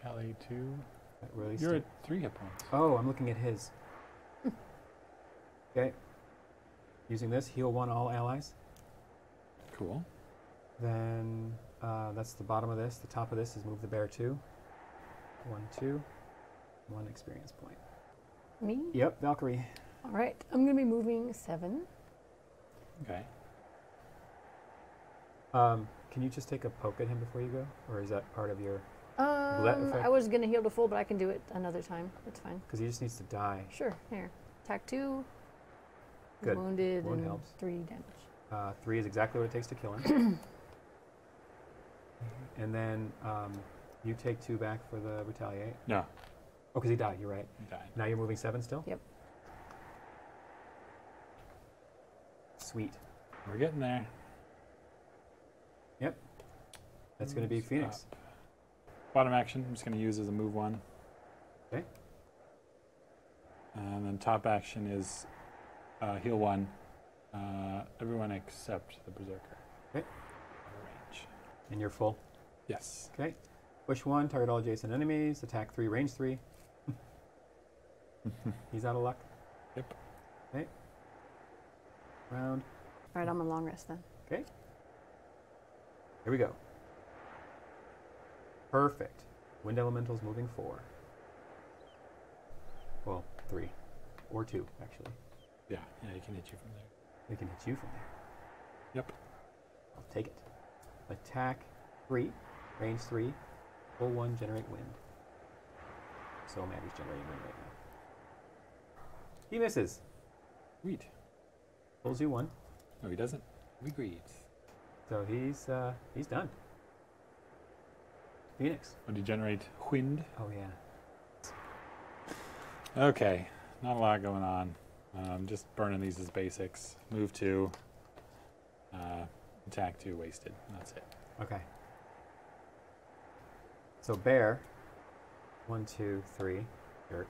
S2: Tally two.
S1: That really
S2: You're at three hit points.
S1: Oh, I'm looking at his. okay. Using this, heal one all allies.
S2: Cool.
S1: Then uh, that's the bottom of this. The top of this is move the bear two. One, two. One experience point.
S3: Me.
S1: Yep, Valkyrie.
S3: All right. I'm gonna be moving seven.
S2: Okay.
S1: Um, can you just take a poke at him before you go, or is that part of your?
S3: Um, I was gonna heal to full, but I can do it another time. It's fine.
S1: Because he just needs to die.
S3: Sure. Here. Attack two.
S1: Good.
S3: Wounded
S1: Wound
S3: and
S1: helps.
S3: three damage.
S1: Uh, three is exactly what it takes to kill him. and then um, you take two back for the retaliate.
S2: No,
S1: Oh, because he died. You're right.
S2: he died.
S1: Now you're moving seven still.
S3: Yep.
S1: Sweet.
S2: We're getting there. Yep.
S1: That's going to be
S2: Moves
S1: Phoenix.
S2: up. Bottom action, I'm just going to use as a move one.
S1: Okay.
S2: And then top action is uh, heal one. Uh, everyone except the berserker.
S1: Okay.
S2: Range.
S1: And you're full.
S2: Yes.
S1: Okay. Push one. Target all adjacent enemies. Attack three. Range three. He's out of luck.
S2: Yep.
S1: Okay. Round.
S3: All right, I'm on long rest then.
S1: Okay. Here we go. Perfect. Wind elementals moving four. Well, three. Or two, actually.
S2: Yeah, yeah, he can hit you from there.
S1: They can hit you from there.
S2: Yep.
S1: I'll take it. Attack three. Range three. Full one. Generate wind. So mad he's generating wind right now. He misses.
S2: Sweet.
S1: Pulls you one.
S2: No, he doesn't. We agreed.
S1: So he's uh, he's done. Phoenix.
S2: Would he generate wind?
S1: Oh yeah.
S2: Okay, not a lot going on. Um, just burning these as basics. Move two. Uh, attack two, wasted. That's it.
S1: Okay. So bear. One, two, three. Jerk.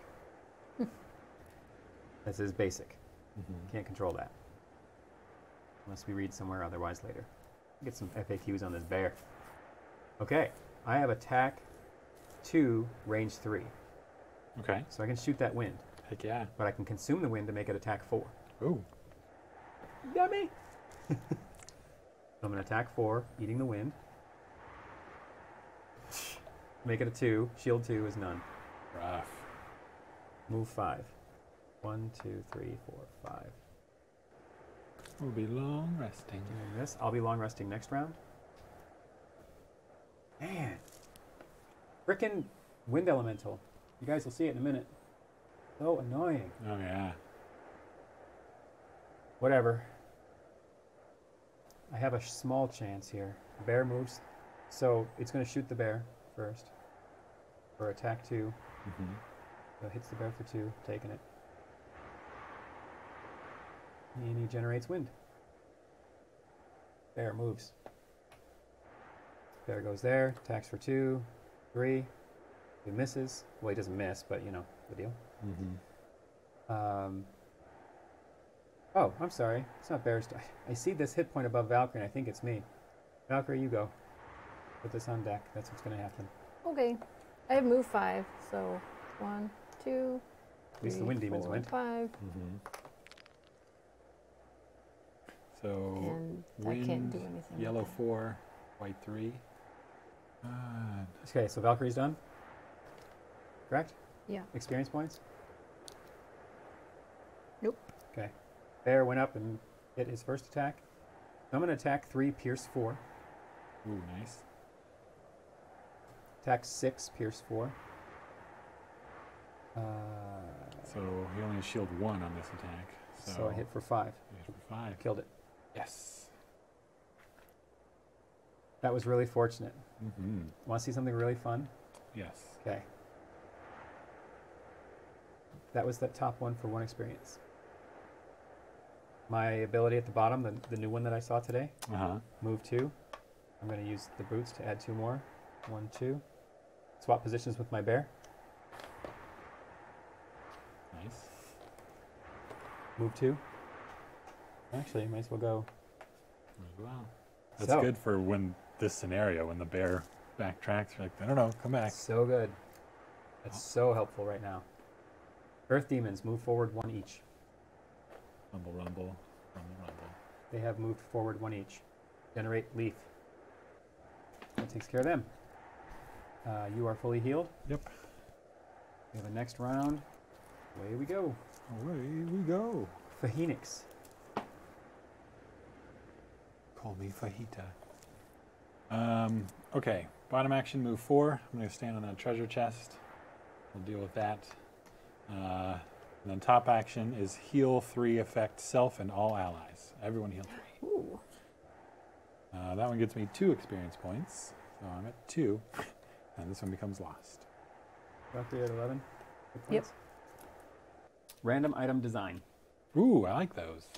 S1: That's his basic.
S2: Mm-hmm.
S1: Can't control that. Unless we read somewhere otherwise later. Get some FAQs on this bear. Okay. I have attack two, range three.
S2: Okay.
S1: So I can shoot that wind.
S2: Heck yeah.
S1: But I can consume the wind to make it attack four.
S2: Ooh.
S1: Yummy! I'm going to attack four, eating the wind. Make it a two. Shield two is none.
S2: Rough.
S1: Move five. One, two, three, four, five.
S2: We'll be long resting.
S1: Doing this. I'll be long resting next round. Man. Frickin' wind elemental. You guys will see it in a minute. So annoying.
S2: Oh yeah.
S1: Whatever. I have a small chance here. Bear moves. So it's going to shoot the bear first. For attack two.
S2: Mm-hmm.
S1: So it hits the bear for two, taking it. And he generates wind. Bear moves. Bear goes there, attacks for two, three. He misses. Well, he doesn't miss, but you know the deal.
S2: Mm-hmm.
S1: Um, oh, I'm sorry. It's not Bear's. I see this hit point above Valkyrie, and I think it's me. Valkyrie, you go. Put this on deck. That's what's going to happen.
S3: Okay. I have move five, so one, two,
S1: At least the
S3: three,
S1: wind demons
S3: four,
S1: went.
S3: Five,
S2: Mm-hmm. So
S3: and I can't do
S2: wind,
S3: anything.
S2: yellow
S3: that.
S2: four, white three. Uh,
S1: Okay, so Valkyrie's done. Correct?
S3: Yeah.
S1: Experience points?
S3: Nope.
S1: Okay. Bear went up and hit his first attack. I'm going to attack three, pierce four.
S2: ooh, nice.
S1: Attack six, pierce four. Uh,
S2: So he only has shield one on this attack. So,
S1: so I hit for five.
S2: you hit for five.
S1: Killed it.
S2: Yes.
S1: That was really fortunate.
S2: Mm-hmm.
S1: Want to see something really fun?
S2: Yes.
S1: Okay. That was that top one for one experience. My ability at the bottom, the, the new one that I saw today,
S2: Uh huh.
S1: move two. I'm going to use the boots to add two more. One, two. Swap positions with my bear.
S2: Nice.
S1: Move two. Actually, might as well go.
S2: Well. That's
S1: So-
S2: good for when this scenario when the bear backtracks. You're like, I don't know, come back.
S1: So good. That's so helpful right now. Earth demons move forward one each.
S2: Rumble, rumble, rumble, rumble.
S1: They have moved forward one each. Generate leaf. That takes care of them. Uh, you are fully healed.
S2: Yep.
S1: We have a next round. Away we go.
S2: Away we go.
S1: Phoenix.
S2: Call me Fajita. Um, okay, bottom action, move four. I'm going to stand on that treasure chest. We'll deal with that. Uh, And then top action is heal three, affect self and all allies. Everyone heal three.
S3: Ooh.
S2: Uh, that one gets me two experience points, so I'm at two, and this one becomes lost.
S1: Valkyrie at 11.
S3: Yep.
S1: Random item design.
S2: Ooh, I like those.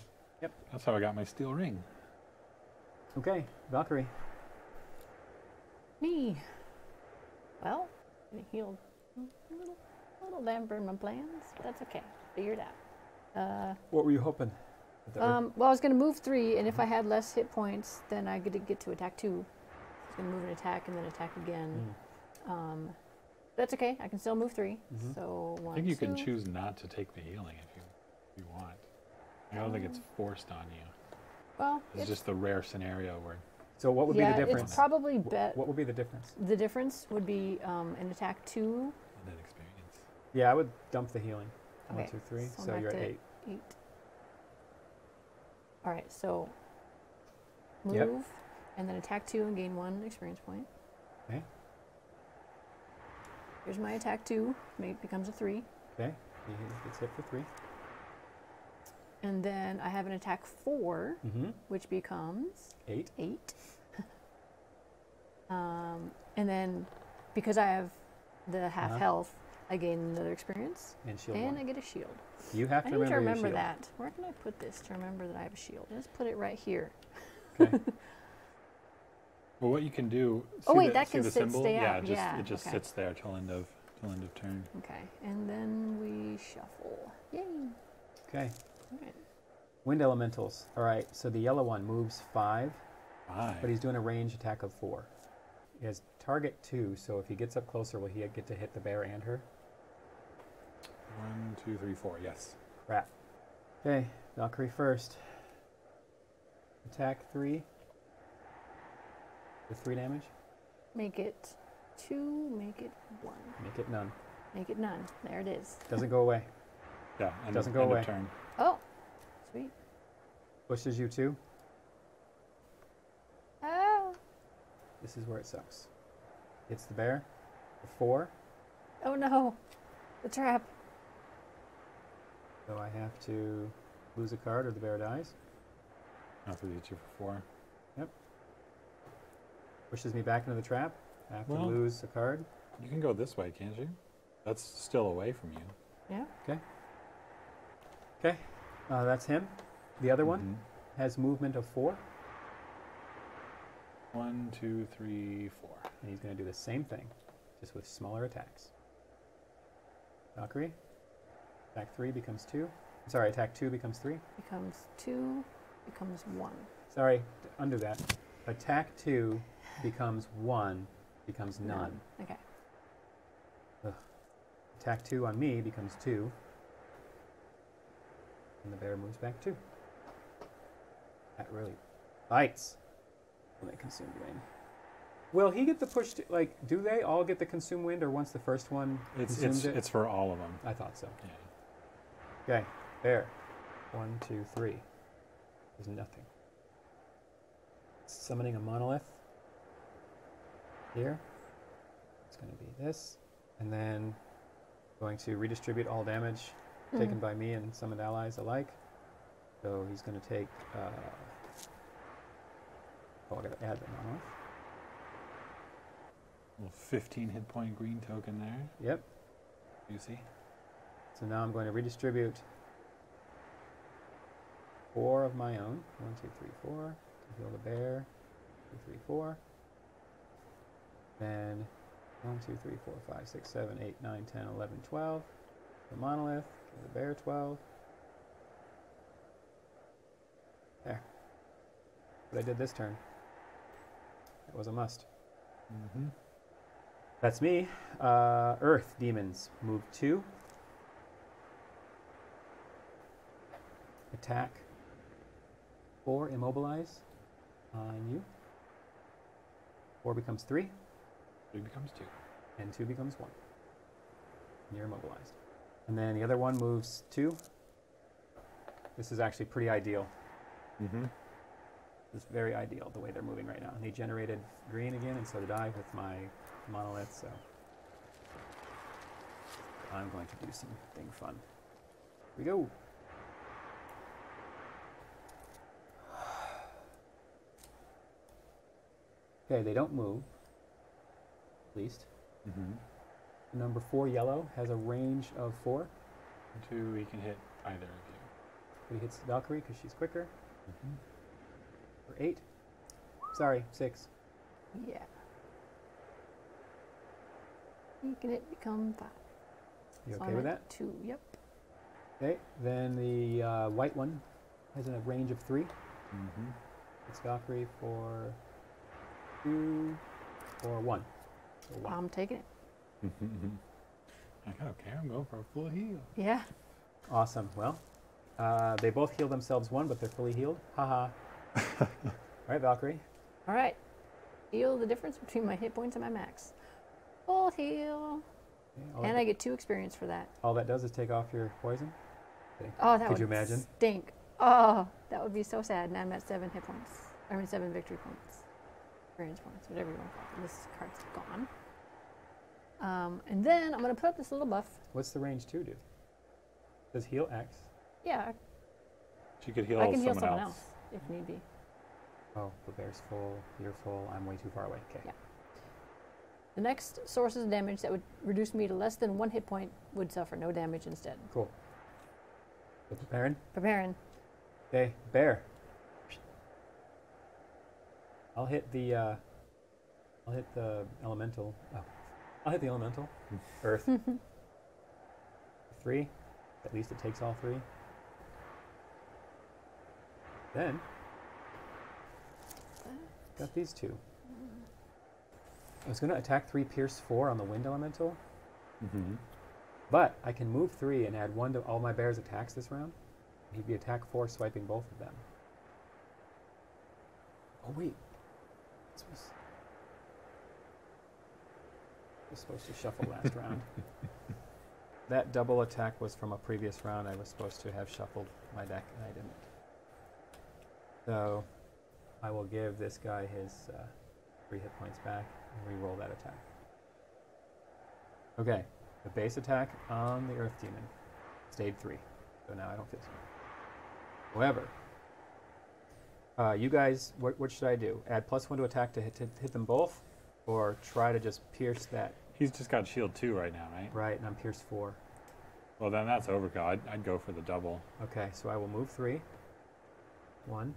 S1: Yep.
S2: That's how I got my steel ring.
S1: Okay, Valkyrie.
S3: Me. Well, I healed a little, a little damper in my plans, but that's okay. Figured out. Uh,
S1: What were you hoping? That the Earth-
S3: um, well, I was going to move three, and if I had less hit points, then I get to get to attack two. I was going to move an attack and then attack again.
S1: Mm.
S3: Um, that's okay. I can still move 3
S1: Mhm.
S3: So one.
S2: I think you can choose not to take the healing if you, if you want. I don't think it's forced on you.
S3: Well,
S2: It's
S3: it's,
S2: just the rare scenario where
S1: So what would
S3: yeah,
S1: be the difference?
S3: it's probably
S1: Wh-
S3: bet.
S1: What would be the difference?
S3: The difference would be um, an attack two,
S2: that experience.
S1: Yeah, I would dump the healing. One,
S3: Okay,
S1: two, three.
S3: so
S1: So you're at eight.
S3: eight. All right, so move
S1: Yep.
S3: and then attack two and gain one experience point.
S1: Okay.
S3: Here's my attack two, make becomes a three,
S1: Okay. He gets hit for three.
S3: And then I have an attack four,
S1: Mm-hmm.
S3: which becomes
S1: Eight.
S3: eight. um, and then because I have the half
S1: Uh-huh.
S3: health, I gain another experience,
S1: And shield
S3: and
S1: one.
S3: I get a shield.
S1: You have
S3: I
S1: to
S3: need to
S1: remember,
S3: remember
S1: your
S3: that. Where can I put this to remember that I have a shield? Let's put it right here.
S1: Okay.
S2: Well, what you can do.
S3: Oh,
S2: see
S3: wait,
S2: the,
S3: that can sit-
S2: symbol?
S3: stay
S2: yeah,
S3: out.
S2: Just,
S3: Yeah,
S2: it just
S3: okay.
S2: sits there till end of till end of turn.
S3: Okay, and then we shuffle. Yay!
S1: Okay.
S3: Alright.
S1: Wind elementals. All right. So the yellow one moves five,
S2: Five.
S1: but he's doing a range attack of four. He has target two, so if he gets up closer, will he get to hit the bear and her?
S2: One, two, three, four. Yes.
S1: Crap. Okay, Valkyrie first. Attack three. With three damage.
S3: Make it two, make it one,
S1: Make it none.
S3: make it none. There it is.
S1: Doesn't go away.
S2: Yeah. End
S1: Doesn't
S2: of,
S1: go
S2: end
S1: away.
S2: Of turn.
S3: Sweet.
S1: Pushes you two.
S3: Oh,
S1: This is where it sucks. It's the bear. For four.
S3: oh no, the trap.
S1: So I have to lose a card or the bear dies.
S2: After the two for four. Yep.
S1: Pushes me back into the trap. I have to lose a card.
S2: You can go this way, can't you? That's still away from you.
S3: Yeah.
S1: Okay. Okay. Uh, that's him. The other one
S2: Mhm.
S1: has movement of four.
S2: One, two, three, four.
S1: And he's going to do the same thing, just with smaller attacks. Valkyrie. Attack three becomes two. Sorry, attack two becomes three.
S3: Becomes two, becomes one.
S1: Sorry, d- undo that. Attack two becomes one, becomes none.
S3: Okay.
S1: Attack two on me becomes two. And the bear moves back too. That really bites when they consume wind. Will he get the push? To, like, do they all get the consume wind, or once the first one
S2: It's
S1: consumes
S2: it's
S1: it?
S2: it's for all of them.
S1: I thought so.
S2: Yeah.
S1: Okay, bear. One, two, three. There's nothing. Summoning a monolith. Here. It's going to be this. And then going to redistribute all damage taken
S3: Mhm.
S1: by me and summoned allies alike. So he's going to take. Uh, oh, I got to add the monolith.
S2: Little 15 hit point green token there.
S1: Yep.
S2: You see?
S1: So now I'm going to redistribute four of my own. One, two, three, four. To heal the bear. Two, three, four. Then one, two, three, four, five, six, seven, eight, nine, ten, eleven, twelve. The monolith. The bear 12. There. What I did this turn. It was a must.
S2: Mm-hmm.
S1: That's me. Uh, Earth demons move two. Attack. Four immobilize on you. Four becomes three,
S2: Three becomes two.
S1: and two becomes one. And you're immobilized. And then the other one moves two. This is actually pretty ideal.
S2: Mm-hmm.
S1: This is very ideal the way they're moving right now. And they generated green again, and so did I with my monolith. So I'm going to do something fun. Here we go. Okay, they don't move. At least.
S2: Mm-hmm.
S1: Number four yellow has a range of four.
S2: Two, we can hit either of you.
S1: But he hits Valkyrie because she's quicker.
S2: Mm-hmm.
S1: For eight. Sorry, six.
S3: Yeah. Making it become five.
S1: You
S3: So
S1: okay
S3: I'm
S1: with that?
S3: Two. Yep.
S1: Okay. Then the uh, white one has a range of three.
S2: Mm-hmm.
S1: It's Valkyrie for two or one. So one.
S3: I'm taking it.
S2: I don't care. I'm going for a full heal.
S3: Yeah.
S1: Awesome. Well, uh, they both heal themselves one, but they're fully healed. Haha. All right, Valkyrie.
S3: All right. Heal the difference between my hit points and my max. Full heal.
S1: Okay,
S3: And I get two experience for that.
S1: all that does is take off your poison.
S3: Oh, that
S1: Could
S3: would
S1: you imagine?
S3: stink. Oh, that would be so sad. And I'm at seven hit points. I mean, seven victory points. Experience points, whatever you want to call it. This card's gone. Um, and then I'm going to put up this little buff.
S1: What's the range two do? Does heal X?
S3: Yeah,
S2: She could heal
S3: I can
S2: someone,
S3: heal someone
S2: else.
S3: else. if need be.
S1: Oh, the bear's full. You're full. I'm way too far away. Okay.
S3: Yeah. The next sources of damage that would reduce me to less than one hit point would suffer no damage instead.
S1: Cool. So preparing.
S3: Preparing.
S1: Okay, bear. I'll hit the. Uh, I'll hit the elemental. Oh, I'll hit the elemental. Earth. three. At least it takes all three. Then got these two. I was gonna attack three, pierce four on the wind elemental,
S2: Mm-hmm.
S1: but I can move three and add one to all my bear's attacks this round. He'd be attack four, swiping both of them. Oh wait, this was, was supposed to shuffle last round. That double attack was from a previous round. I was supposed to have shuffled my deck, and I didn't. So, I will give this guy his uh, three hit points back and re-roll that attack. Okay, the base attack on the Earth Demon stayed three, so now I don't feel so. However, uh, you guys, what, what should I do? Add plus one to attack to hit, to hit them both, or try to just pierce that
S2: He's just got shield two right now, right?
S1: right, and I'm pierce four.
S2: Well, then that's overkill. I'd, I'd go for the double.
S1: Okay, so I will move three. One.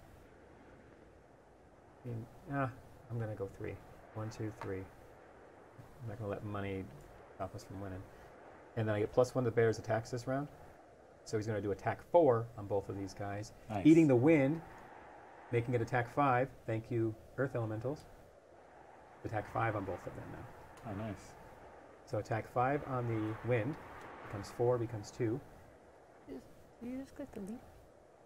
S1: Ah, I'm gonna go three. One, two, three. I'm not gonna let money stop us from winning. And then I get plus one to the bear's attacks this round. So he's gonna do attack four on both of these guys.
S2: Nice.
S1: Eating the wind, making it attack five. Thank you, Earth Elementals. Attack five on both of them now.
S2: Oh, nice.
S1: So attack five on the wind becomes four, becomes two.
S3: You just click the leaf.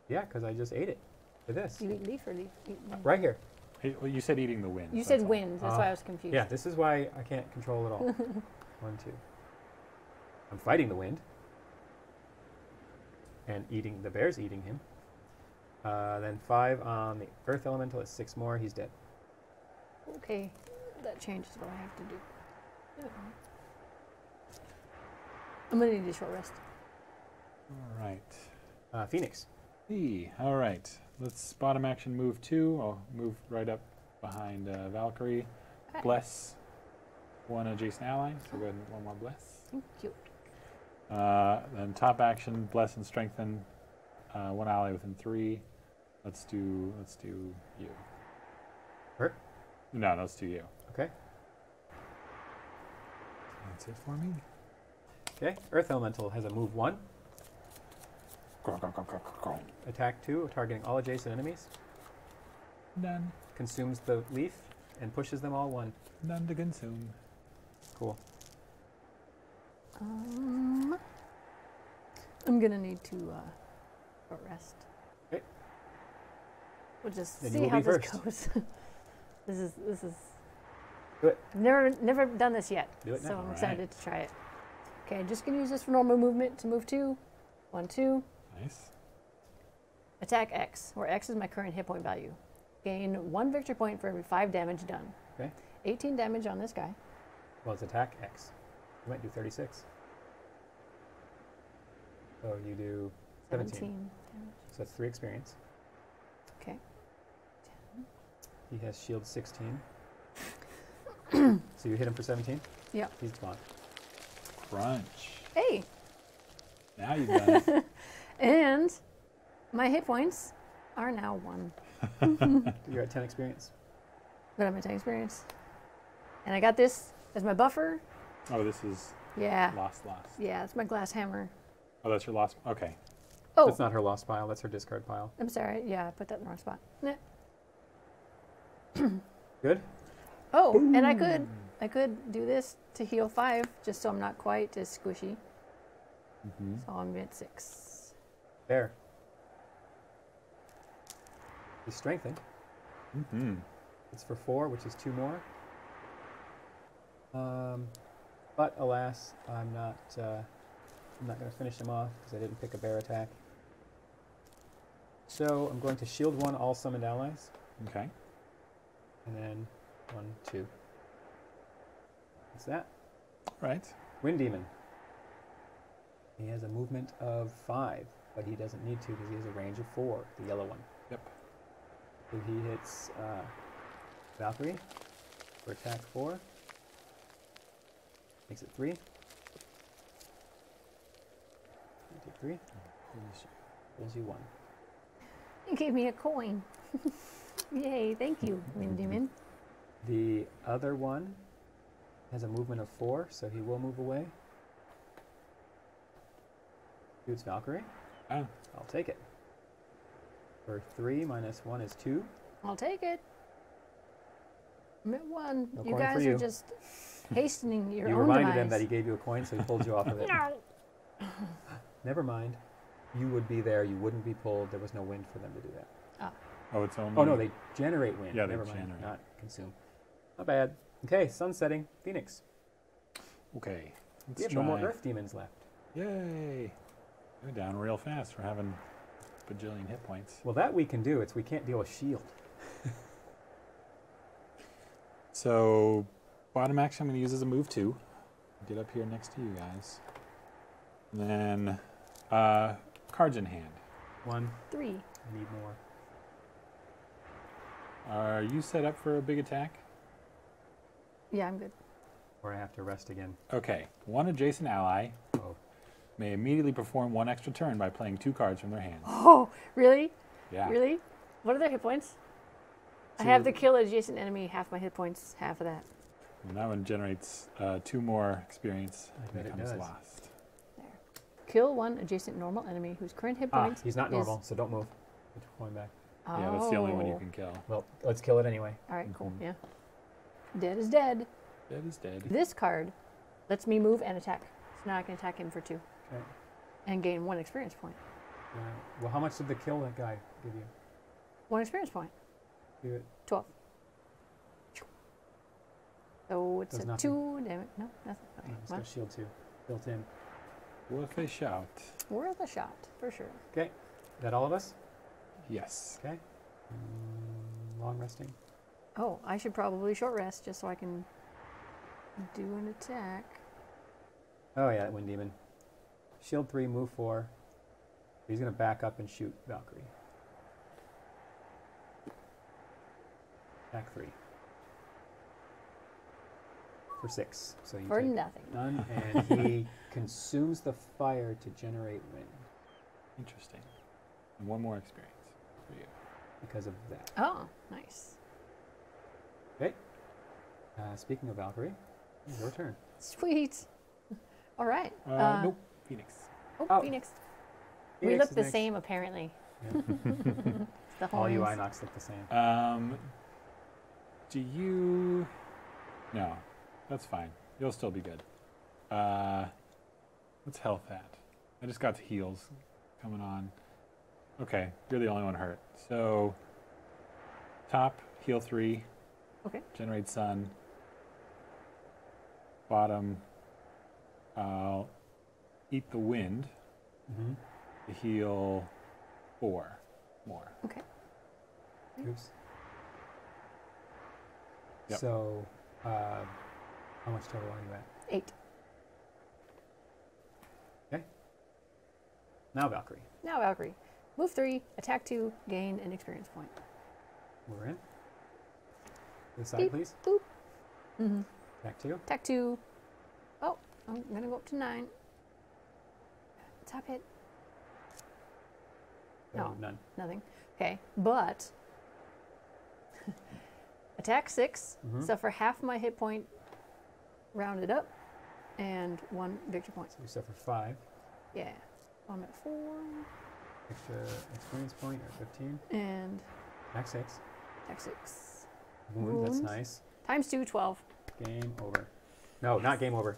S1: Yeah, because I just ate it for this.
S3: You eat leaf or leaf? Eat wind?
S1: Right here.
S2: Hey, well, you said eating the wind.
S3: You
S2: that's
S3: said
S2: all.
S3: wind. That's
S1: Ah,
S3: why I was confused.
S1: Yeah, this is why I can't control it all. One, two. I'm fighting the wind. And eating, the bear's eating him. Uh, then five on the earth elemental is six more. He's dead.
S3: Okay, that changes what I have to do. Yeah. I'm gonna need a short rest.
S2: All right.
S1: Uh, Phoenix.
S2: E. All right. Let's bottom action move two. I'll move right up behind uh, Valkyrie.
S3: Okay.
S2: Bless one adjacent ally. So go ahead and one more bless.
S3: Thank you.
S2: Uh, then top action, bless and strengthen uh, one ally within three. Let's do let's do you.
S1: Her?
S2: No, let's do you.
S1: Okay.
S2: That's it for me.
S1: Okay. Earth elemental has a move one, attack two, targeting all adjacent enemies,
S2: None.
S1: consumes the leaf, and pushes them all one.
S2: None to consume.
S1: Cool.
S3: Um, I'm gonna need to uh, rest.
S1: Okay.
S3: We'll just
S1: Then
S3: see how this
S1: first.
S3: goes. this is this is.
S1: Do it.
S3: Never never done this yet,
S1: Do it
S3: so. I'm
S2: Alright.
S3: excited to try it. Okay, just gonna use this for normal movement to move two. One, two.
S2: Nice.
S3: Attack X, where X is my current hit point value. Gain one victory point for every five damage done.
S1: Okay.
S3: 18 damage on this guy.
S1: Well, it's attack X. You might do 36. So you do 17.
S3: 17 damage.
S1: So that's three experience.
S3: Okay.
S1: He has shield 16. so you hit him for 17?
S3: Yep.
S1: He's gone.
S2: Crunch.
S3: Hey,
S2: Now you've done it.
S3: and my hit points are now one.
S1: You're at 10 experience.
S3: But I'm at 10 experience. And I got this as my buffer.
S2: Oh, this is
S3: Yeah.
S2: lost, lost.
S3: Yeah, it's my glass hammer.
S2: Oh, that's your lost. Okay.
S3: Oh,
S1: That's not her lost pile, that's her discard pile.
S3: I'm sorry. Yeah, I put that in the wrong spot. Nah.
S1: Good?
S3: Oh, and I could I could do this to heal five, just so I'm not quite as squishy.
S2: Mm-hmm.
S3: So I'm at six.
S1: There. He's strengthened.
S2: Mm-hmm.
S1: It's for four, which is two more. Um, but alas, I'm not. Uh, I'm not going to finish him off because I didn't pick a bear attack. So I'm going to shield one all summoned allies,
S2: Okay.
S1: and then one, two. What's that?
S2: Right.
S1: Wind Demon. He has a movement of five, but he doesn't need to because he has a range of four, the yellow one.
S2: Yep.
S1: So he hits uh, Valkyrie for attack four. Makes it three. Take three. Pulls you one.
S3: You gave me a coin. Yay, thank you, Wind Demon.
S1: The other one has a movement of four, so he will move away. Shoots Valkyrie.
S2: Ah,
S1: I'll take it. For three minus one is two.
S3: I'll take it. I'm at one.
S1: No
S3: you guys
S1: you.
S3: are just hastening your
S1: you
S3: own
S1: reminded
S3: demise.
S1: him that he gave you a coin, so he pulled you off of it. Never mind. You would be there. You wouldn't be pulled. There was no wind for them to do that.
S2: oh, it's only.
S1: Oh no, they generate wind.
S2: Yeah, they
S1: Never mind.
S2: generate.
S1: Not consume. Not bad. Okay, sun setting. Phoenix.
S2: Okay. Let's
S1: We have no more Earth demons left.
S2: Yay! We're down real fast for having bajillion hit points.
S1: Well, that we can do. It's we can't deal with shield.
S2: So, bottom action I'm going to use as a move two. Get up here next to you guys. And then, uh, cards in hand.
S1: One.
S3: Three.
S1: I need more.
S2: Are you set up for a big attack?
S3: Yeah, I'm good.
S1: Or I have to rest again.
S2: Okay. One adjacent ally
S1: Oh.
S2: may immediately perform one extra turn by playing two cards from their hand.
S3: Oh, really?
S2: Yeah.
S3: Really? What are their hit points? I have
S1: Two.
S3: to kill adjacent enemy, half my hit points, half of that.
S2: And that one generates uh, two more experience
S1: I
S2: and
S1: bet it
S2: becomes
S1: does.
S2: lost.
S3: There. Kill one adjacent normal enemy whose current hit
S1: Ah,
S3: points.
S1: he's not
S3: is-
S1: normal, so don't move. Put your coin back.
S2: Yeah, that's the only one you
S3: Oh.
S2: can kill.
S1: Well, let's kill it anyway.
S3: All right, cool.
S2: Mhm.
S3: Yeah. Dead is dead.
S2: Dead is dead.
S3: This card lets me move and attack. So now I can attack him for two
S1: Okay.
S3: and gain one experience point.
S1: Uh, well, how much did the kill that guy give you?
S3: One experience point.
S1: Do it.
S3: 12. So it's
S1: Does
S3: a
S1: nothing.
S3: two damage. No, nothing. Okay.
S1: No, it's
S3: well,
S1: got shield two built in.
S2: Worth a shout.
S3: worth a shot for sure.
S1: Okay. Is that all of us?
S2: Yes.
S1: Okay. Mm, long resting.
S3: Oh, I should probably short rest just so I can do an attack.
S1: Oh yeah, that wind demon. Shield three, move four. He's gonna back up and shoot Valkyrie. Attack three. For six. So you
S3: For nothing.
S1: none, and he consumes the fire to generate wind
S2: Interesting. And one more experience for you.
S1: because of that.
S3: Oh, nice.
S1: Uh, speaking of Valkyrie, your turn.
S3: Sweet. All right.
S2: Uh, nope. Phoenix.
S3: Oh,
S1: Oh.
S3: Phoenix. we look the
S1: next.
S3: same, apparently.
S1: Yeah.
S3: The
S1: All you. Inox look the same.
S2: Um, do you? No, that's fine. You'll still be good. Uh, what's health at? I just got the heals coming on. Okay, you're the only one hurt. So, top heal three.
S3: Okay.
S2: Generate sun. Bottom. I'll eat the wind
S1: Mm-hmm.
S2: to heal four more.
S3: Okay.
S1: Oops.
S2: Yep.
S1: So, uh, how much total are you at?
S3: Eight. Okay.
S1: Now Valkyrie.
S3: Now Valkyrie. Move three, attack two, gain an experience point.
S1: We're in. This side,
S3: Beep.
S1: please.
S3: Boop. Mm-hmm.
S1: Back two.
S3: Attack two. Oh, I'm gonna go up to nine. Top hit, No.
S1: Oh, none.
S3: nothing. Okay, but attack 6
S1: Mhm.
S3: suffer half my hit point, rounded up, and one victory point.
S1: So we suffer five.
S3: Yeah, I'm at four,
S1: Extra experience point or 15.
S3: and
S1: attack six.
S3: attack six.
S1: Wound. That's nice.
S3: Times two, 12.
S1: Game over. No, not game over.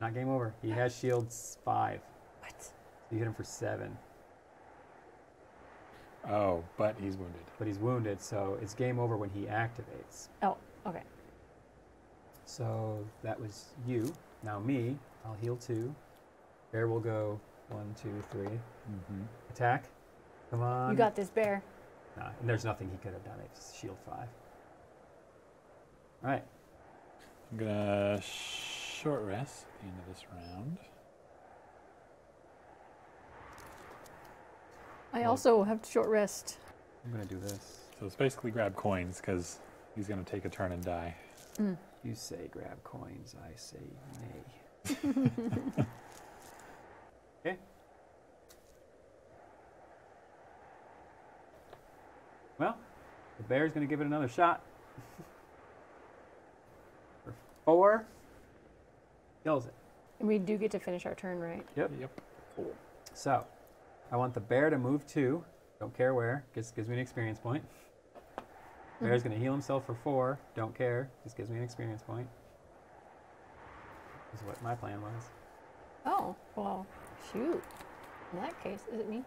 S1: Not game over. He has shields five.
S3: What?
S1: You hit him for seven.
S2: Oh, but he's wounded.
S1: But he's wounded, so it's game over when he activates.
S3: Oh, okay.
S1: So that was you. Now me. I'll heal two. Bear will go one, two, three.
S2: Mm-hmm.
S1: Attack. Come on.
S3: you got this, bear.
S1: Nah, and there's nothing he could have done. It's shield five. All right.
S2: I'm gonna short rest at the end of this round.
S3: I
S1: Well-
S3: also have to short rest.
S1: I'm gonna do this.
S2: So it's basically grab coins because he's gonna take a turn and die.
S3: Mm.
S1: You say grab coins. I say nay. okay. Well, the bear's gonna give it another shot. For four. Kills it.
S3: And we do get to finish our turn, right?
S1: Yep.
S2: Yep.
S3: Cool.
S1: So, I want the bear to move two. Don't care where. Just gives me an experience point. Bear's gonna heal himself for four. Don't care. Just gives me an experience point. Is what my plan was.
S3: Oh, well, shoot. In that case, is it me?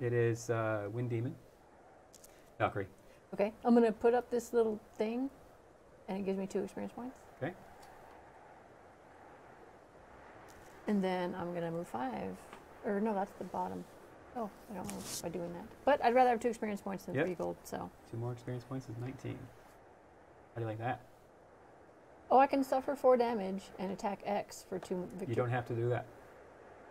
S1: It is uh, Wind Demon. Valkyrie.
S3: Okay, I'm gonna put up this little thing, and it gives me two experience points.
S1: Okay.
S3: And then I'm gonna move five, or no, that's the bottom. Oh, I don't know by doing that. But I'd rather have two experience points than
S1: Yep.
S3: three gold. So,
S1: Two more experience points is 19. How do you like that?
S3: oh, I can suffer four damage and attack X for two victory.
S1: You don't have to do that.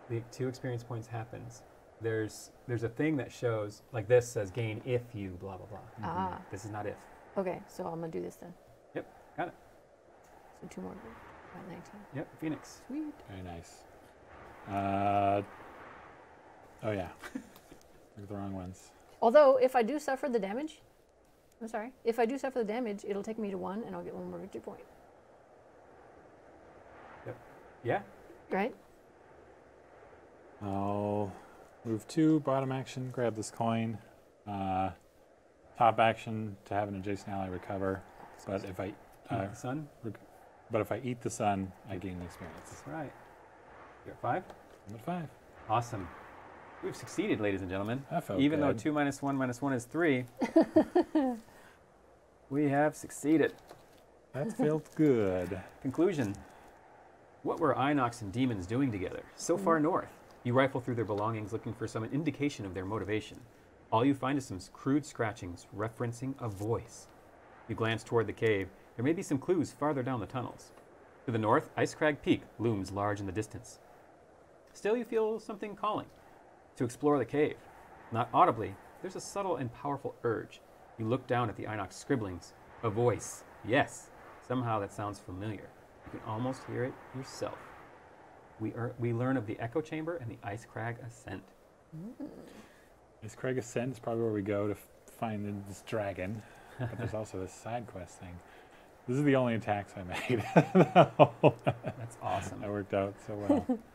S1: The two experience points happens. There's there's a thing that shows like this says gain if you blah blah blah.
S3: Ah,
S1: This is not if.
S3: okay. So I'm gonna do this then.
S1: Yep, got it.
S3: So two more. At 19.
S1: Yep, Phoenix.
S3: Sweet.
S2: Very nice. Uh, oh yeah. Look at the wrong ones.
S3: Although, if I do suffer the damage, I'm sorry. If I do suffer the damage, it'll take me to one, and I'll get one more victory point. Yep.
S1: Yeah.
S3: Right?
S2: I'll move two, bottom action, grab this coin. Uh, top action to have an adjacent ally recover. But if I uh,
S1: Eat the sun.
S2: but if I eat the sun, I gain the experience.
S1: That's right. You're at five.
S2: I'm at five.
S1: Awesome. We've succeeded, ladies and gentlemen.
S2: That felt
S1: Even though 2 minus 1 minus 1 is 3, we have succeeded.
S2: that felt good.
S1: Conclusion What were Inox and demons doing together? So far mm. north. You rifle through their belongings looking for some indication of their motivation. All you find is some crude scratchings referencing a voice. You glance toward the cave. There may be some clues farther down the tunnels. To the north, Ice Crag Peak looms large in the distance. Still, you feel something calling to explore the cave. Not audibly, there's a subtle and powerful urge. You look down at the Inox scribblings. A voice. Yes, somehow that sounds familiar. You can almost hear it yourself. We, er, we learn of the Echo Chamber and the Ice Crag Ascent.
S2: Ice Crag Ascent is probably where we go to find this dragon. But there's also this side quest thing. This is the only attacks I made.
S1: That's awesome.
S2: that worked out so well.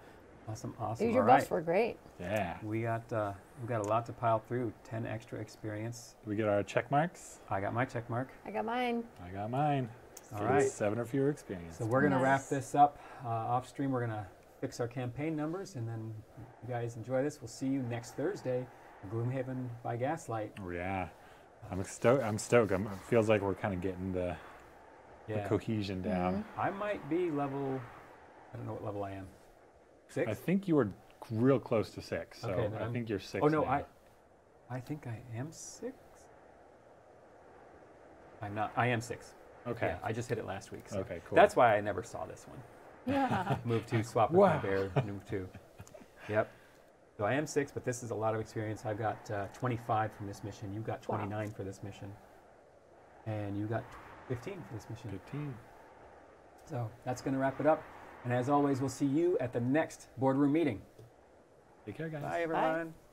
S1: Awesome, awesome.
S3: Use
S1: All
S3: your
S1: right.
S3: were great.
S2: Yeah.
S1: We got uh, we got a lot to pile through. Ten extra experience.
S2: We get our check marks?
S1: I got my check mark.
S3: I got mine.
S2: I got mine.
S1: All
S2: So
S1: right.
S2: Seven or fewer experience.
S1: So we're gonna wrap this up uh, off stream. We're gonna fix our campaign numbers, and then you guys enjoy this. We'll see you next Thursday, Gloomhaven by Gaslight.
S2: Oh, yeah. I'm stoked. I'm stoked. I'm, it feels like we're kind of getting the, the cohesion down.
S1: I might be level. I don't know what level I am. Six?
S2: I think you were real close to six. So
S1: okay,
S2: I
S1: I'm,
S2: think you're six.
S1: Oh, no,
S2: now.
S1: I, I think I am six. I'm not. I am six.
S2: Okay.
S1: Yeah, I just hit it last week. So
S2: okay, cool.
S1: That's why I never saw this one.
S3: Yeah.
S1: move two, swap with
S2: wow.
S1: my bear, move two. Yep. So I am six, but this is a lot of experience. I've got uh, 25 from this mission. You've got 29 wow. for this mission. And you got 15 for this mission.
S2: 15.
S1: So that's going to wrap it up. And as always, we'll see you at the next boardroom meeting.
S2: Take care, guys.
S1: Bye, everyone. Bye.